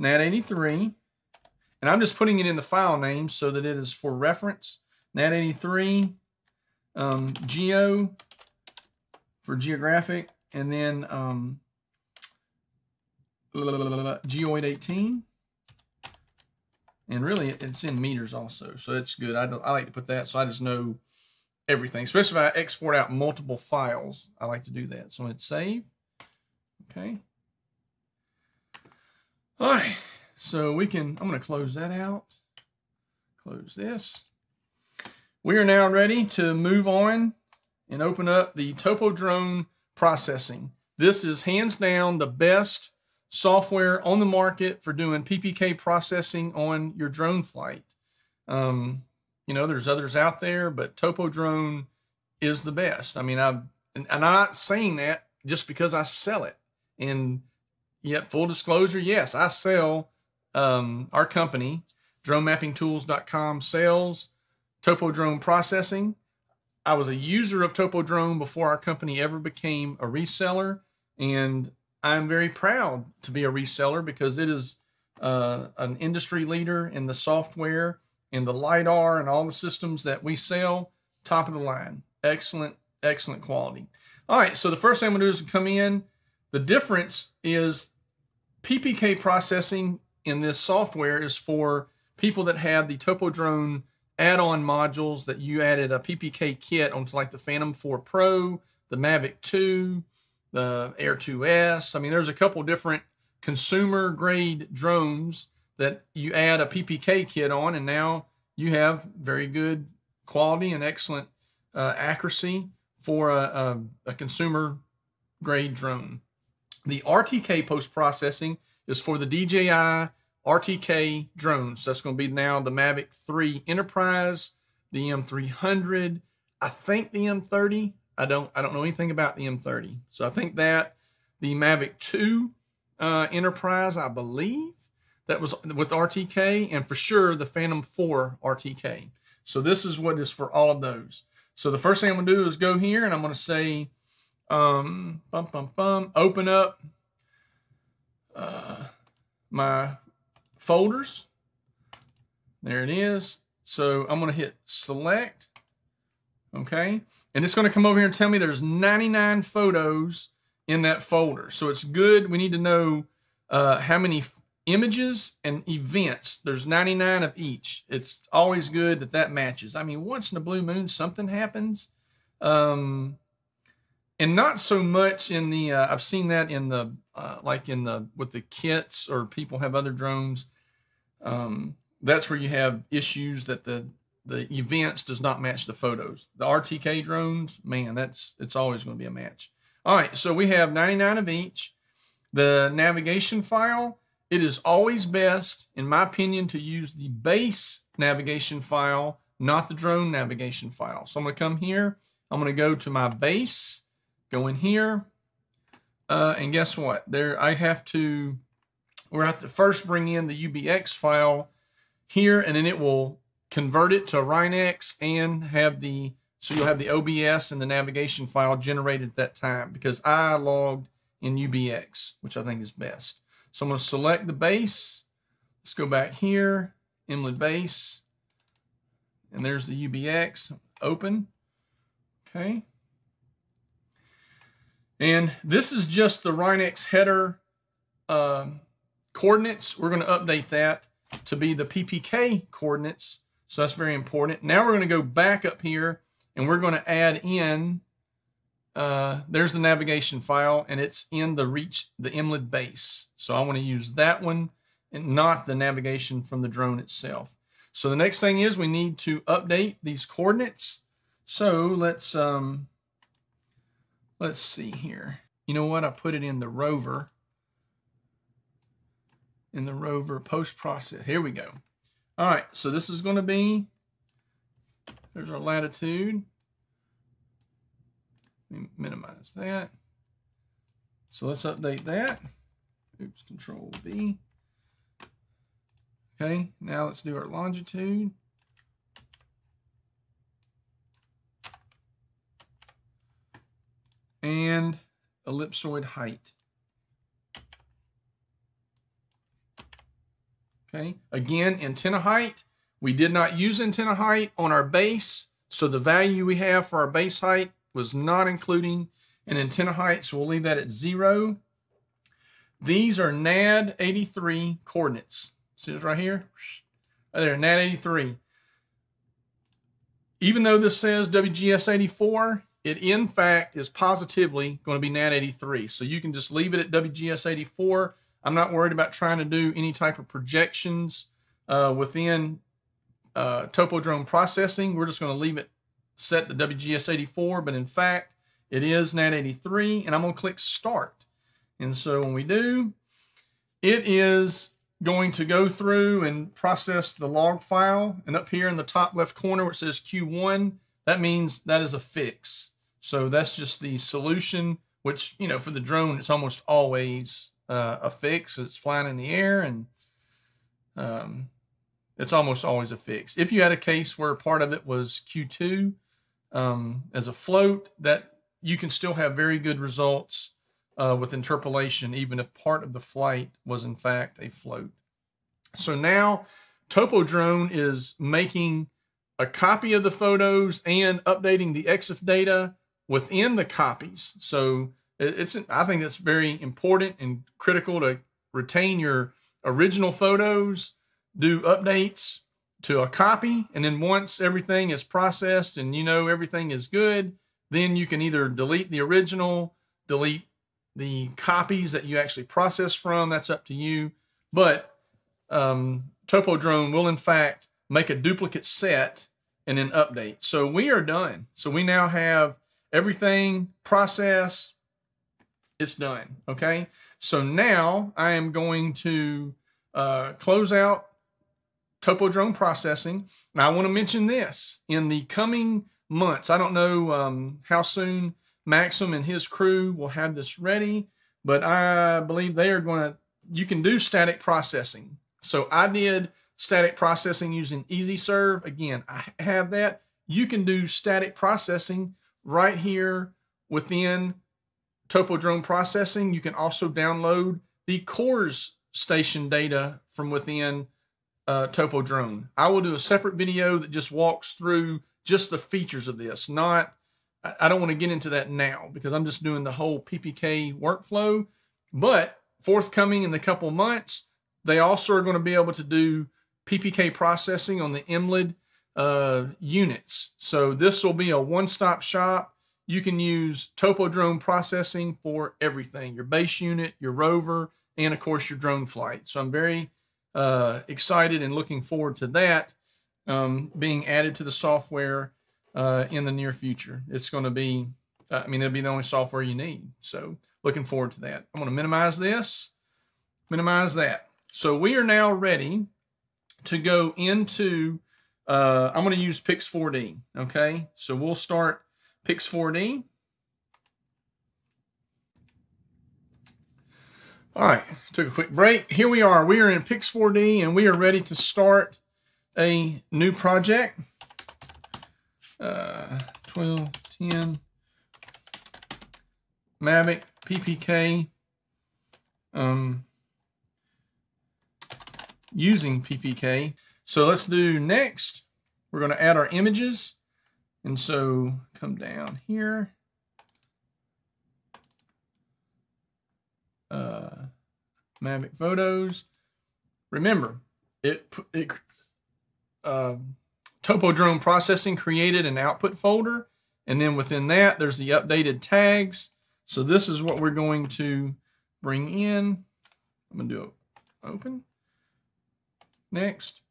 [SPEAKER 1] NAD83. And I'm just putting it in the file name so that it is for reference. NAD83, um, Geo for geographic, and then um, Geoid 18. And really, it's in meters also, so it's good. I, I like to put that so I just know everything, especially if I export out multiple files. I like to do that. So let's save. Okay. All right. So we can, I'm going to close that out. Close this. We are now ready to move on and open up the TopoDrone processing. This is hands down the best software on the market for doing PPK processing on your drone flight. Um, you know, there's others out there, but TopoDrone is the best. I mean, I've, and I'm not saying that just because I sell it. And yet, full disclosure, yes, I sell um, our company, dronemappingtools.com sales TopoDrone processing. I was a user of TopoDrone before our company ever became a reseller, and I'm very proud to be a reseller because it is uh, an industry leader in the software, in the LiDAR, and all the systems that we sell. Top of the line. Excellent, excellent quality. All right, so the first thing I'm gonna do is come in. The difference is PPK processing in this software is for people that have the TopoDrone add-on modules that you added a PPK kit onto like the Phantom 4 Pro, the Mavic 2, the Air 2S. I mean, there's a couple different consumer grade drones that you add a PPK kit on, and now you have very good quality and excellent uh, accuracy for a, a, a consumer grade drone. The RTK post processing is for the DJI RTK drones. That's going to be now the Mavic 3 Enterprise, the M300, I think the M30. I don't I don't know anything about the M30. So I think that the Mavic 2 uh, Enterprise, I believe, that was with RTK, and for sure the Phantom 4 RTK. So this is what is for all of those. So the first thing I'm gonna do is go here and I'm gonna say, um, bum, bum, bum, open up uh, my folders. There it is. So I'm going to hit select. Okay. And it's going to come over here and tell me there's 99 photos in that folder. So it's good. We need to know uh, how many images and events. There's 99 of each. It's always good that that matches. I mean, once in a blue moon, something happens. Um, and not so much in the, uh, I've seen that in the, uh, like in the, with the kits or people have other drones um, that's where you have issues that the the events does not match the photos. The RTK drones, man, that's it's always going to be a match. All right, so we have 99 of each. The navigation file, it is always best, in my opinion, to use the base navigation file, not the drone navigation file. So I'm going to come here. I'm going to go to my base, go in here, uh, and guess what? There, I have to we're going to have to first bring in the UBX file here, and then it will convert it to RINEX and have the, so you'll have the OBS and the navigation file generated at that time because I logged in UBX, which I think is best. So I'm going to select the base. Let's go back here, Emlid base, and there's the UBX, open. Okay. And this is just the RINEX header um, Coordinates, we're going to update that to be the PPK coordinates. So that's very important. Now we're going to go back up here and we're going to add in, uh, there's the navigation file and it's in the reach, the Emlid base. So I want to use that one and not the navigation from the drone itself. So the next thing is we need to update these coordinates. So let's, um, let's see here. You know what? I put it in the rover in the rover post process. Here we go. All right, so this is going to be, there's our latitude. Let me minimize that. So let's update that. Oops, control B. Okay, now let's do our longitude. And ellipsoid height. Okay. Again, antenna height. We did not use antenna height on our base. So the value we have for our base height was not including an antenna height. So we'll leave that at zero. These are NAD 83 coordinates. See this right here? Right there, NAD 83. Even though this says WGS 84, it in fact is positively going to be NAD 83. So you can just leave it at WGS 84 I'm not worried about trying to do any type of projections uh, within uh, TopoDrone processing. We're just going to leave it set the WGS84, but in fact, it is NAD83, and I'm going to click Start. And so when we do, it is going to go through and process the log file. And up here in the top left corner where it says Q1, that means that is a fix. So that's just the solution, which, you know, for the drone, it's almost always uh, a fix. It's flying in the air and um, it's almost always a fix. If you had a case where part of it was Q2 um, as a float, that you can still have very good results uh, with interpolation, even if part of the flight was in fact a float. So now TopoDrone is making a copy of the photos and updating the EXIF data within the copies. So it's I think it's very important and critical to retain your original photos, do updates to a copy, and then once everything is processed and you know everything is good, then you can either delete the original, delete the copies that you actually process from. That's up to you. But um, TopoDrone will in fact make a duplicate set and then update. So we are done. So we now have everything processed. It's done. Okay. So now I am going to uh, close out TopoDrone processing. Now I want to mention this in the coming months. I don't know um, how soon Maxim and his crew will have this ready, but I believe they are going to, you can do static processing. So I did static processing using EzSurv. Again, I have that. You can do static processing right here within TopoDrone processing. You can also download the CORS station data from within uh. I will do a separate video that just walks through just the features of this. Not, I don't want to get into that now because I'm just doing the whole PPK workflow. But forthcoming in the couple months, they also are going to be able to do PPK processing on the EMLID uh, units. So this will be a one-stop shop. You can use TopoDrone processing for everything, your base unit, your rover, and of course your drone flight. So I'm very uh, excited and looking forward to that um, being added to the software uh, in the near future. It's going to be, uh, I mean, it'll be the only software you need. So looking forward to that. I'm going to minimize this, minimize that. So we are now ready to go into, uh, I'm going to use Pix4D, okay? So we'll start Pix4D. All right, took a quick break. Here we are. We are in Pix4D and we are ready to start a new project. Uh, 12, 10, Mavic, PPK, um, using PPK. So let's do next. We're going to add our images. And so come down here. Uh, Mavic photos. Remember, it, it uh, TopoDrone processing created an output folder. And then within that, there's the updated tags. So this is what we're going to bring in. I'm going to do open. Next.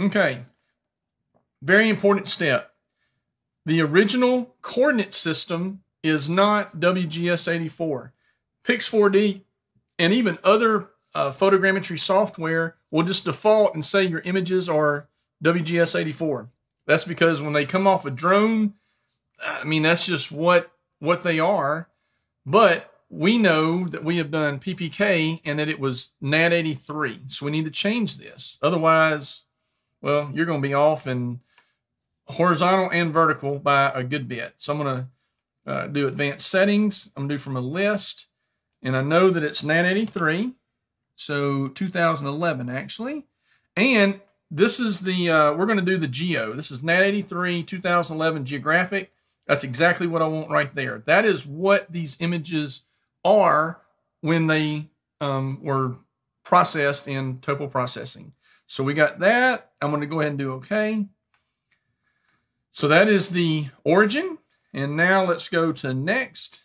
[SPEAKER 1] Okay. Very important step. The original coordinate system is not WGS84. Pix4D and even other uh, photogrammetry software will just default and say your images are WGS84. That's because when they come off a drone, I mean, that's just what, what they are. But we know that we have done PPK and that it was NAD83. So we need to change this. Otherwise, well, you're going to be off in horizontal and vertical by a good bit. So I'm going to uh, do advanced settings. I'm going to do from a list. And I know that it's NAD83. So 2011, actually. And this is the, uh, we're going to do the geo. This is NAD83 2011 geographic. That's exactly what I want right there. That is what these images are when they um, were processed in topo processing. So we got that. I'm going to go ahead and do OK. So that is the origin. And now let's go to next.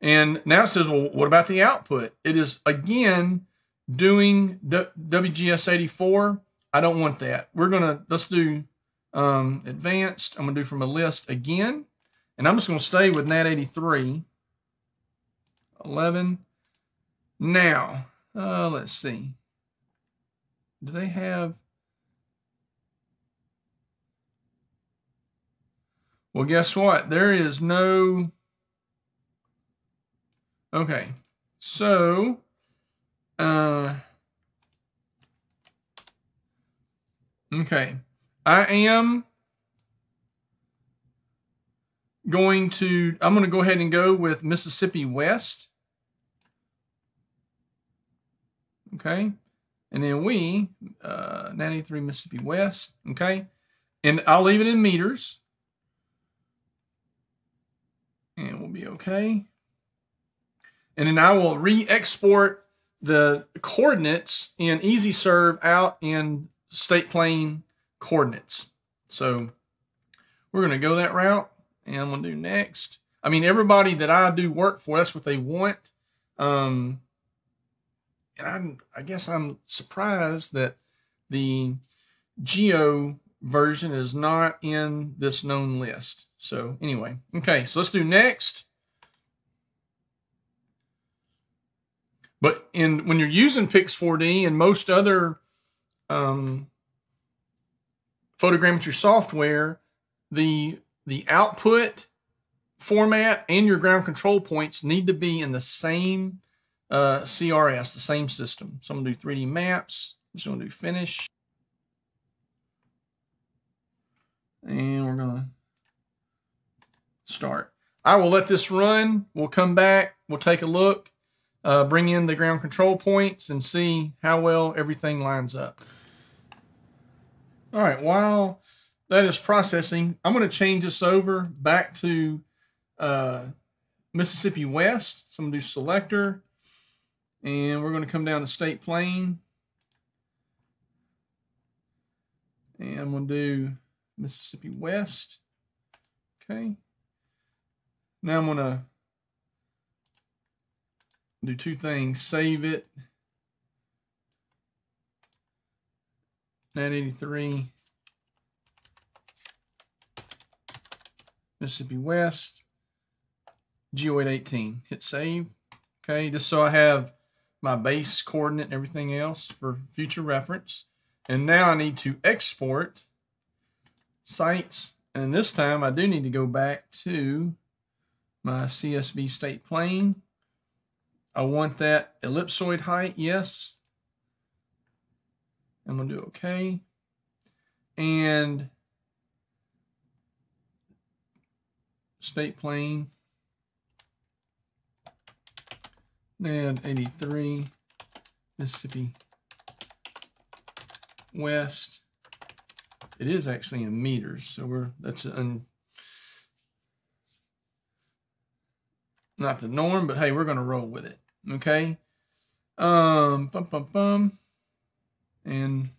[SPEAKER 1] And now it says, well, what about the output? It is, again, doing WGS84. I don't want that. We're going to, let's do um, advanced. I'm going to do from a list again. And I'm just going to stay with NAD83. 11. Now, uh, let's see. Do they have... Well, guess what? There is no Okay, so uh, okay, I am going to. I'm going to go ahead and go with Mississippi West. Okay, and then we uh, 93 Mississippi West. Okay, and I'll leave it in meters. And we'll be okay. And then I will re-export the coordinates in EzSurv out in state plane coordinates. So we're going to go that route and I'm going to do next. I mean, everybody that I do work for, that's what they want. Um, and I'm, I guess I'm surprised that the Geo version is not in this known list. So anyway, okay, so let's do next. But in when you're using Pix4D and most other um, photogrammetry software, the the output format and your ground control points need to be in the same uh, CRS, the same system. So I'm going to do 3D maps. I'm just going to do finish. And we're going to start. I will let this run. We'll come back. We'll take a look, uh, bring in the ground control points and see how well everything lines up. All right, while that is processing, I'm going to change this over back to uh, Mississippi West. So I'm going to do selector, and we're going to come down to state plane. And I'm going to do Mississippi West. Okay. Now I'm going to do two things. Save it. NAD 83. Mississippi West. GEOID18. Hit save. Okay, just so I have my base coordinate and everything else for future reference. And now I need to export sites. And this time I do need to go back to my CSV state plane. I want that ellipsoid height, yes. I'm to do OK. And state plane NAD 83 Mississippi West. It is actually in meters, so we're that's not the norm, but hey, we're gonna roll with it. Okay. Um bum bum bum. And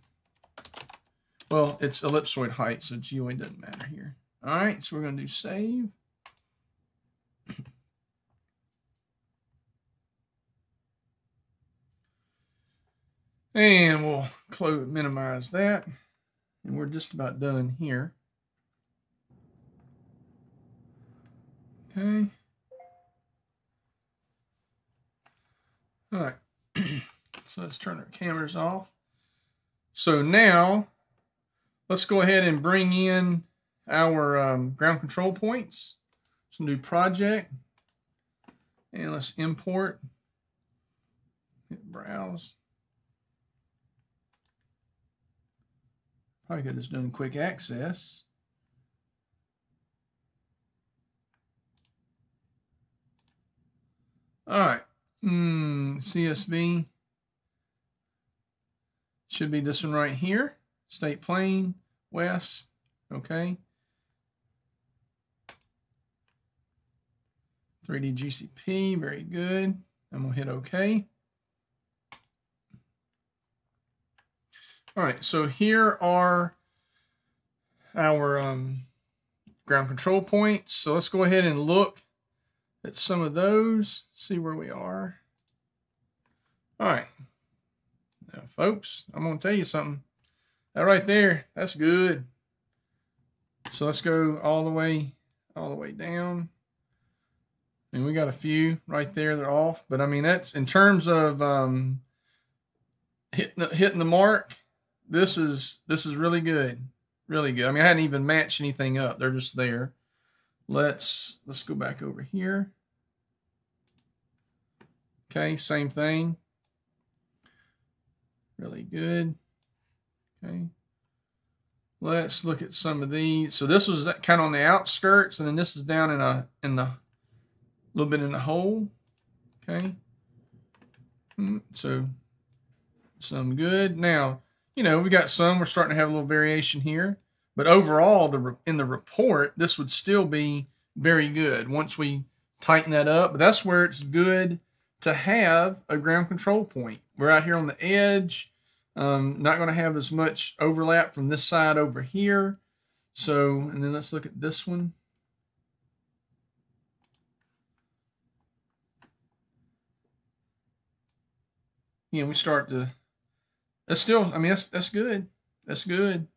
[SPEAKER 1] well, it's ellipsoid height, so geoid doesn't matter here. All right, so we're gonna do save. And we'll close, minimize that. And we're just about done here. Okay. All right. so let's turn our cameras off. So now let's go ahead and bring in our um, ground control points. So new project. And let's import. Hit browse. Probably could have done quick access. All right, mm, CSV should be this one right here. State plane, west, okay. 3D GCP, very good. I'm gonna hit okay. All right, so here are our um, ground control points. So let's go ahead and look at some of those, see where we are. All right, now folks, I'm gonna tell you something. That right there, that's good. So let's go all the way, all the way down. And we got a few right there, they're off. But I mean, that's in terms of um, hitting, the, hitting the mark, this is this is really good, really good. I mean, I hadn't even matched anything up; they're just there. Let's let's go back over here. Okay, same thing. Really good. Okay. Let's look at some of these. So this was kind of on the outskirts, and then this is down in a in the little bit in the hole. Okay. Hmm, so some good. Now you know, we got some, we're starting to have a little variation here. But overall, the in the report, this would still be very good once we tighten that up. But that's where it's good to have a ground control point. We're out here on the edge, um, not going to have as much overlap from this side over here. So, and then let's look at this one. Yeah, we start to, that's still, I mean, that's, that's good. That's good.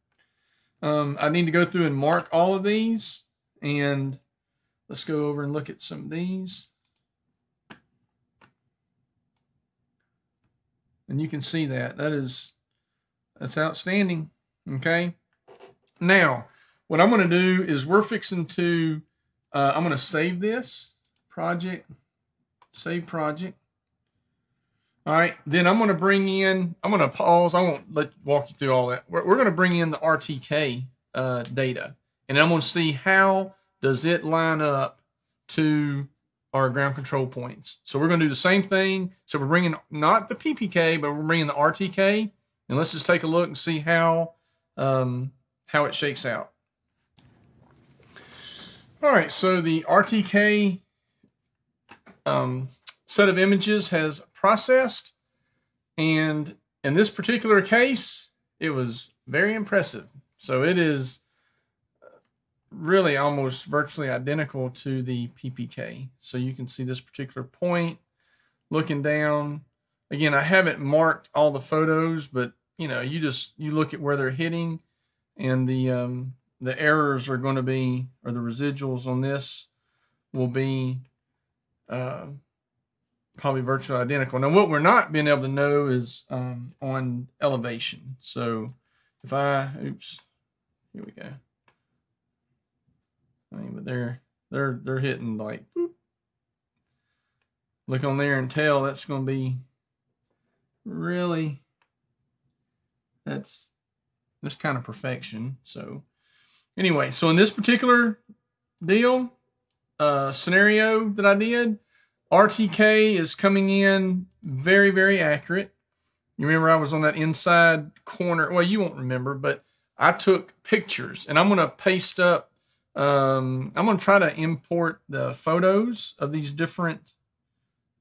[SPEAKER 1] Um, I need to go through and mark all of these and let's go over and look at some of these. And you can see that. That is, that's outstanding. Okay. Now, what I'm going to do is we're fixing to, uh, I'm going to save this project, save project. All right, then I'm going to bring in, I'm going to pause. I won't let walk you through all that. We're, we're going to bring in the RTK uh, data, and I'm going to see how does it line up to our ground control points. So we're going to do the same thing. So we're bringing not the PPK, but we're bringing the RTK, and let's just take a look and see how um, how it shakes out. All right, so the RTK um, set of images has processed. And in this particular case, it was very impressive. So it is really almost virtually identical to the PPK. So you can see this particular point looking down. Again, I haven't marked all the photos, but you know, you just you look at where they're hitting and the um, the errors are going to be, or the residuals on this will be uh, probably virtually identical. Now, what we're not being able to know is um, on elevation. So if I, oops, here we go. I mean, but they're they're they're hitting like boop. Look on there and tell that's going to be really that's this kind of perfection. So anyway, so in this particular deal uh, scenario that I did, RTK is coming in very, very accurate. You remember I was on that inside corner. Well, you won't remember, but I took pictures and I'm going to paste up. Um, I'm going to try to import the photos of these different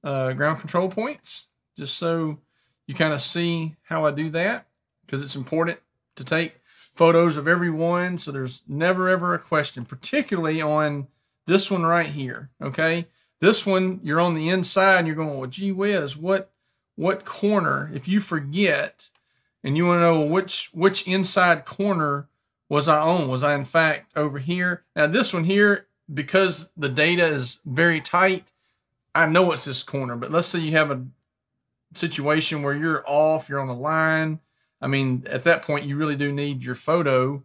[SPEAKER 1] uh, ground control points just so you kind of see how I do that because it's important to take photos of every one so there's never ever a question, particularly on this one right here. Okay. This one, you're on the inside and you're going, well, gee whiz, what what corner, if you forget and you want to know which which inside corner was I on? Was I in fact over here? Now this one here, because the data is very tight, I know it's this corner, but let's say you have a situation where you're off, you're on the line. I mean, at that point, you really do need your photo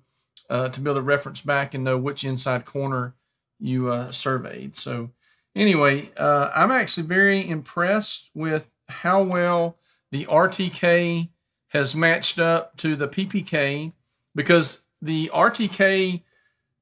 [SPEAKER 1] uh, to be able to reference back and know which inside corner you uh, surveyed. So anyway, uh, I'm actually very impressed with how well the RTK has matched up to the PPK because the RTK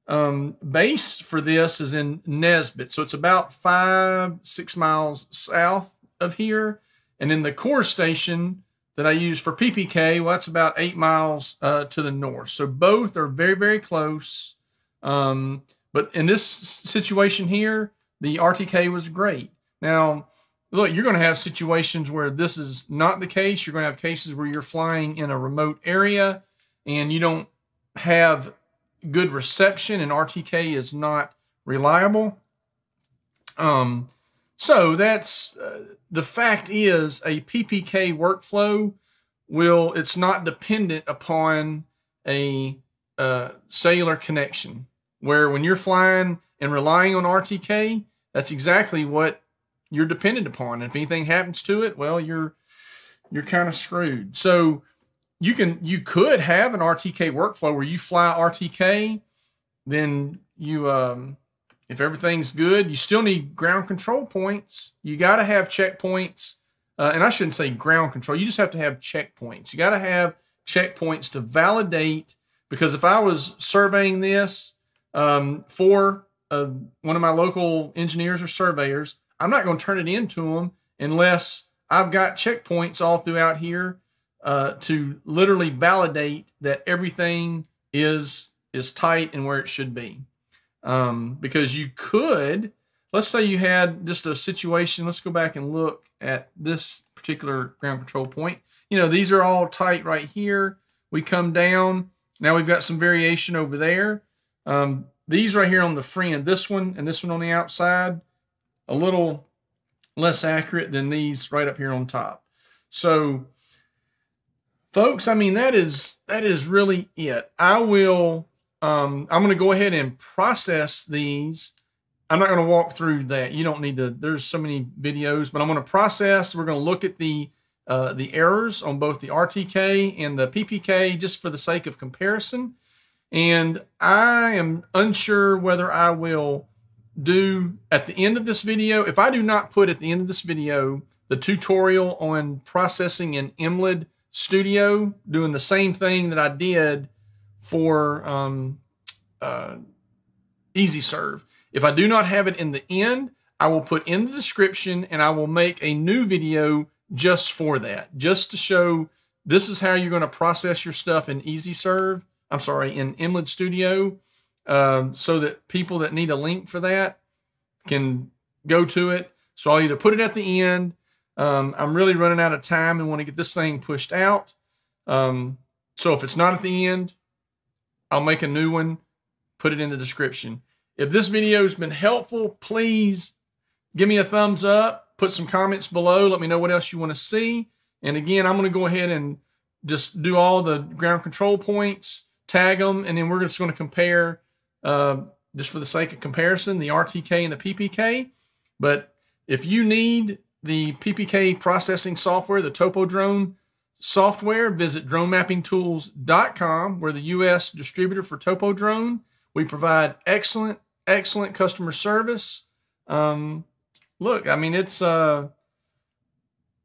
[SPEAKER 1] um, base for this is in Nesbit. So it's about five, six miles south of here. And then the CORS station that I use for PPK, well, that's about eight miles uh, to the north. So both are very, very close. Um, but in this situation here, the RTK was great. Now, look, you're going to have situations where this is not the case. You're going to have cases where you're flying in a remote area and you don't have good reception and RTK is not reliable. Um, so that's uh, the fact is a PPK workflow will it's not dependent upon a uh, cellular connection where when you're flying and relying on RTK, that's exactly what you're dependent upon. And if anything happens to it, well, you're you're kind of screwed. So you can you could have an RTK workflow where you fly RTK, then you um, if everything's good, you still need ground control points. You got to have checkpoints, uh, and I shouldn't say ground control. You just have to have checkpoints. You got to have checkpoints to validate. Because if I was surveying this um, for uh, one of my local engineers or surveyors, I'm not going to turn it into them unless I've got checkpoints all throughout here uh, to literally validate that everything is is tight and where it should be. Um, because you could, let's say you had just a situation, let's go back and look at this particular ground control point. You know, these are all tight right here. We come down. Now we've got some variation over there. Um, these right here on the front, this one and this one on the outside, a little less accurate than these right up here on top. So, folks, I mean, that is, that is really it. I will, um, I'm going to go ahead and process these. I'm not going to walk through that. You don't need to, there's so many videos, but I'm going to process. We're going to look at the, uh, the errors on both the RTK and the PPK just for the sake of comparison. And I am unsure whether I will do at the end of this video, if I do not put at the end of this video the tutorial on processing in EMLID Studio, doing the same thing that I did for um, uh, EzSurv. If I do not have it in the end, I will put in the description and I will make a new video just for that, just to show this is how you're going to process your stuff in EzSurv. I'm sorry, in EMLID Studio um, so that people that need a link for that can go to it. So I'll either put it at the end. Um, I'm really running out of time and want to get this thing pushed out. Um, so if it's not at the end, I'll make a new one, put it in the description. If this video has been helpful, please give me a thumbs up, put some comments below, let me know what else you want to see. And again, I'm going to go ahead and just do all the ground control points, tag them, and then we're just going to compare uh, just for the sake of comparison, the RTK and the PPK. But if you need the PPK processing software, the TopoDrone software, visit dronemappingtools.com. We're the U.S. distributor for TopoDrone. We provide excellent, excellent customer service. Um, look, I mean, it's uh,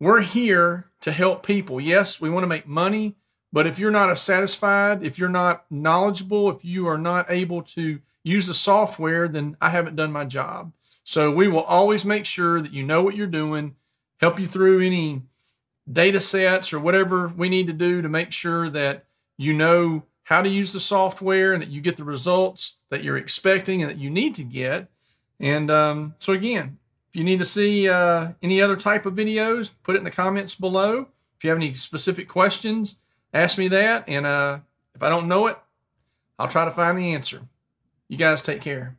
[SPEAKER 1] we're here to help people. Yes, we want to make money, but if you're not satisfied, if you're not knowledgeable, if you are not able to use the software, then I haven't done my job. So we will always make sure that you know what you're doing, help you through any data sets or whatever we need to do to make sure that you know how to use the software and that you get the results that you're expecting and that you need to get. And um, so again, if you need to see uh, any other type of videos, put it in the comments below. If you have any specific questions, ask me that. And uh, if I don't know it, I'll try to find the answer. You guys take care.